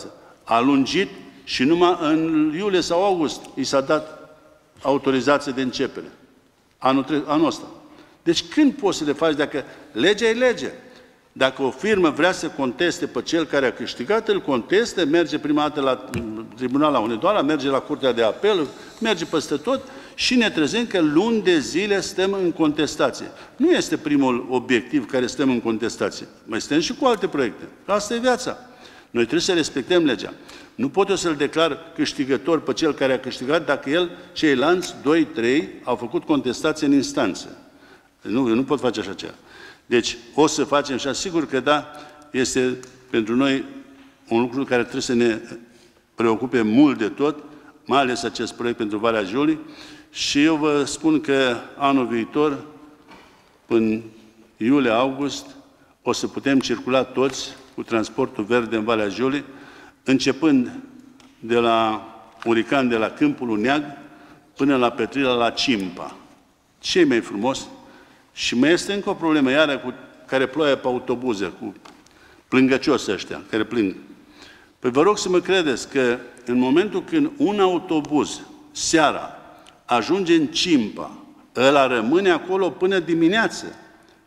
A lungit și numai în iulie sau august i s-a dat autorizație de începere. Anul, anul ăsta. Deci când poți să le faci dacă legea e lege? Dacă o firmă vrea să conteste pe cel care a câștigat, îl conteste, merge prima dată la Tribunala Unedoara, merge la Curtea de Apel, merge peste tot și ne trezim că luni de zile stăm în contestație. Nu este primul obiectiv care stăm în contestație. Mai stăm și cu alte proiecte. Asta e viața. Noi trebuie să respectăm legea. Nu pot eu să-l declar câștigător pe cel care a câștigat dacă el, ceilalți, 2-3, au făcut contestație în instanță. Nu, eu nu pot face așa ceva. Deci, o să facem așa, sigur că da, este pentru noi un lucru care trebuie să ne preocupe mult de tot, mai ales acest proiect pentru Valea Jului, și eu vă spun că anul viitor, până iulie-august, o să putem circula toți cu transportul verde în Valea Jului, începând de la Urican, de la Câmpul Uneag, până la Petrila, la Cimpa. ce mai frumos? Și mai este încă o problemă, iară, cu care ploaie pe autobuze, cu plângăcioși ăștia, care plâng. Păi vă rog să mă credeți că în momentul când un autobuz, seara, ajunge în Cimpa, ăla rămâne acolo până dimineață.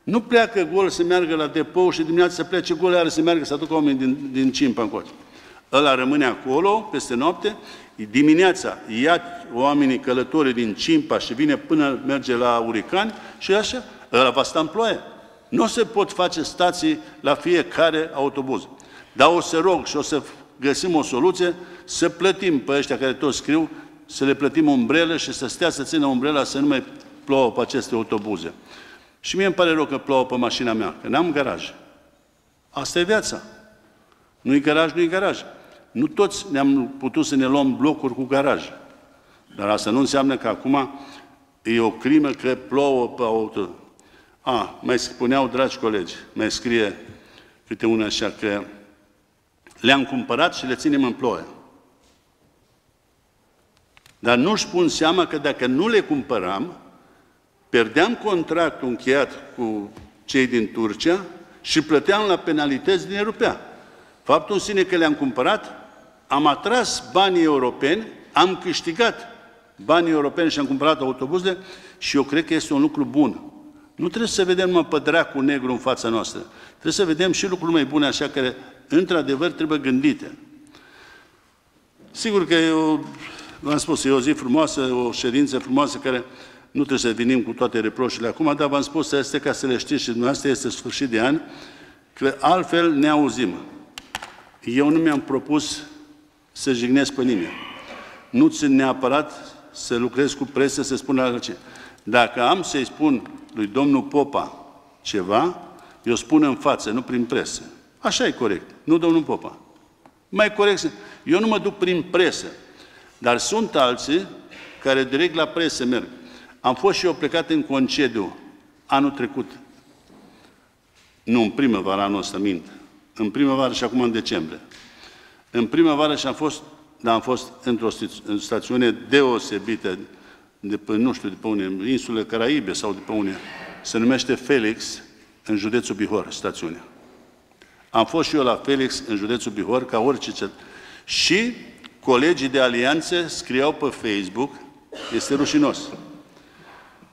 Nu pleacă gol să meargă la depou și dimineața să plece gol, iar să meargă să aducă oameni din, din Cimpa încoace. Ăla rămâne acolo peste noapte, dimineața ia oamenii călători din Cimpa și vine până merge la Uricani și așa, ăla va sta în ploaie. Nu se pot face stații la fiecare autobuz. Dar o să rog și o să găsim o soluție să plătim pe ăștia care toți scriu, să le plătim umbrelă și să stea să țină umbrela să nu mai plouă pe aceste autobuze. Și mie îmi pare rău că plouă pe mașina mea, că n-am garaj. Asta e viața. Nu-i garaj, nu-i garaj. Nu toți ne-am putut să ne luăm blocuri cu garaj. Dar asta nu înseamnă că acum e o crimă că plouă pe auto. A, mai spuneau, dragi colegi, mai scrie câte una așa, că le-am cumpărat și le ținem în ploaie. Dar nu-și pun seama că dacă nu le cumpăram, pierdeam contractul încheiat cu cei din Turcia și plăteam la penalități din Europea. Faptul în sine că le-am cumpărat, am atras banii europeni, am câștigat banii europeni și am cumpărat autobuze și eu cred că este un lucru bun. Nu trebuie să vedem numai pe dracu negru în fața noastră. Trebuie să vedem și lucruri mai bune, așa, care, într-adevăr, trebuie gândite. Sigur că eu, v-am spus, e o zi frumoasă, o ședință frumoasă, care nu trebuie să venim cu toate reproșile acum, dar v-am spus să este ca să le știți și dumneavoastră, este sfârșit de an, că altfel ne auzim. Eu nu mi-am propus să jignesc pe nimeni. Nu țin neapărat să lucrez cu presă, să spun altceva. Dacă am să-i spun lui domnul Popa ceva, eu spun în față, nu prin presă. Așa e corect, nu domnul Popa. Mai corect, eu nu mă duc prin presă, dar sunt alții care direct la presă merg. Am fost și eu plecat în concediu anul trecut. Nu, în primăvara anul ăsta, mint. În primăvară și acum în decembrie. În primăvară și am fost, dar am fost într-o stațiune deosebită, de pe, nu știu, de pe unde, insule Caraibe sau de pe unde, se numește Felix, în județul Bihor, stațiunea. Am fost și eu la Felix, în județul Bihor, ca orice cet. Și colegii de alianțe scriau pe Facebook, este rușinos,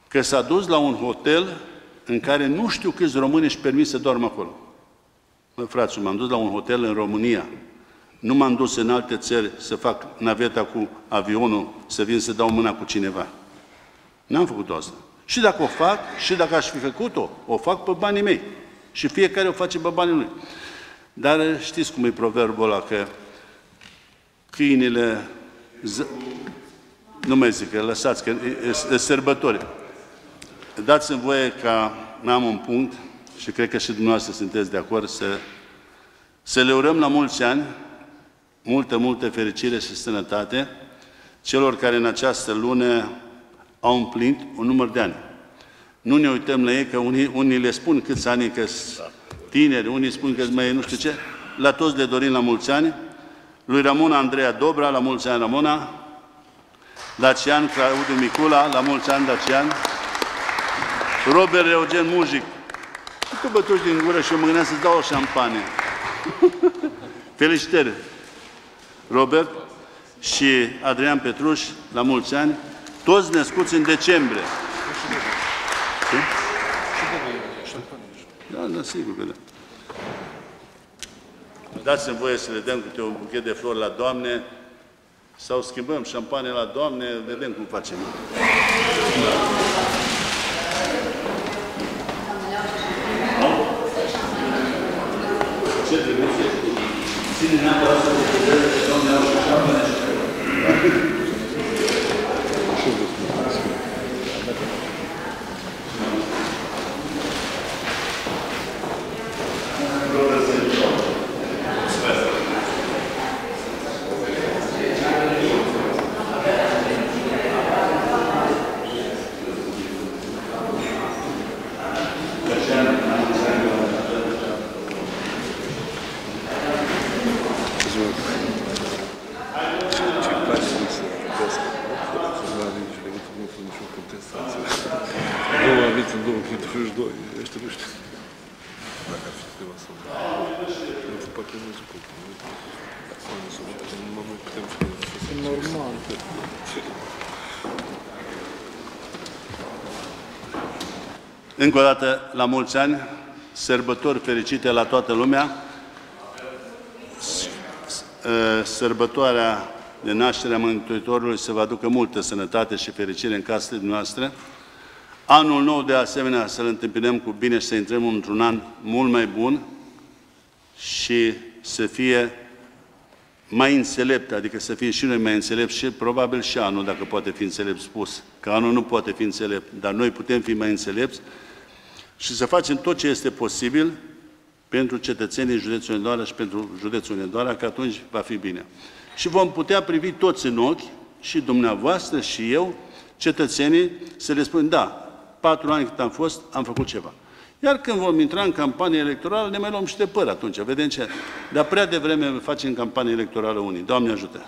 că s-a dus la un hotel în care nu știu câți români își permis să doarmă acolo. Mă, frațul, m-am dus la un hotel în România. Nu m-am dus în alte țări să fac naveta cu avionul, să vin să dau mâna cu cineva. N-am făcut asta. Și dacă o fac, și dacă aș fi făcut-o, o fac pe banii mei. Și fiecare o face pe banii lui. Dar știți cum e proverbul ăla, că câinile... Z- nu mai zic, că lăsați, că e, e, e sărbători. Dați-mi voie ca n-am un punct și cred că și dumneavoastră sunteți de acord să, să le urăm la mulți ani, multă, multă fericire și sănătate celor care în această lună au împlinit un număr de ani. Nu ne uităm la ei, că unii, unii le spun câți ani că sunt tineri, unii spun că mai nu știu ce. La toți le dorim la mulți ani. Lui Ramona Andreea Dobra, la mulți ani Ramona. Dacian Claudiu Micula, la mulți ani Dacian. Robert Eugen Mujic. Și tu bătuși din gură și eu mă gândeam să-ți dau o șampanie. *laughs* Felicitări, Robert și Adrian Petruș, la mulți ani, toți născuți în decembrie. Da, da, sigur că da. Dați-mi voie să le dăm câte un buchet de flori la Doamne sau schimbăm șampanie la Doamne, vedem cum facem. Ce trebuie să ține neapărat să vedere că Doamne au și șampanie. Două aveți în 2022, ăștia nu știu. Dacă ar fi câteva sau... Nu știu, poate nu zic cum. Sau nu sunt, nu mă mai putem fi. Normal. Încă o dată, la mulți ani, sărbători fericite la toată lumea. S- s- ă, Sărbătoarea de naștere a Mântuitorului să vă aducă multă sănătate și fericire în casele noastre. Anul nou, de asemenea, să-l întâmpinăm cu bine și să intrăm într-un an mult mai bun și să fie mai înțelept, adică să fie și noi mai înțelepți și probabil și anul, dacă poate fi înțelept spus, că anul nu poate fi înțelept, dar noi putem fi mai înțelepți și să facem tot ce este posibil pentru cetățenii județului Nedoara și pentru județul Nedoara, că atunci va fi bine. Și vom putea privi toți în ochi, și dumneavoastră și eu, cetățenii, să le spunem, da, patru ani cât am fost, am făcut ceva. Iar când vom intra în campanie electorală, ne mai luăm și de păr atunci, vedem ce. Dar prea devreme facem campanie electorală unii. Doamne ajută!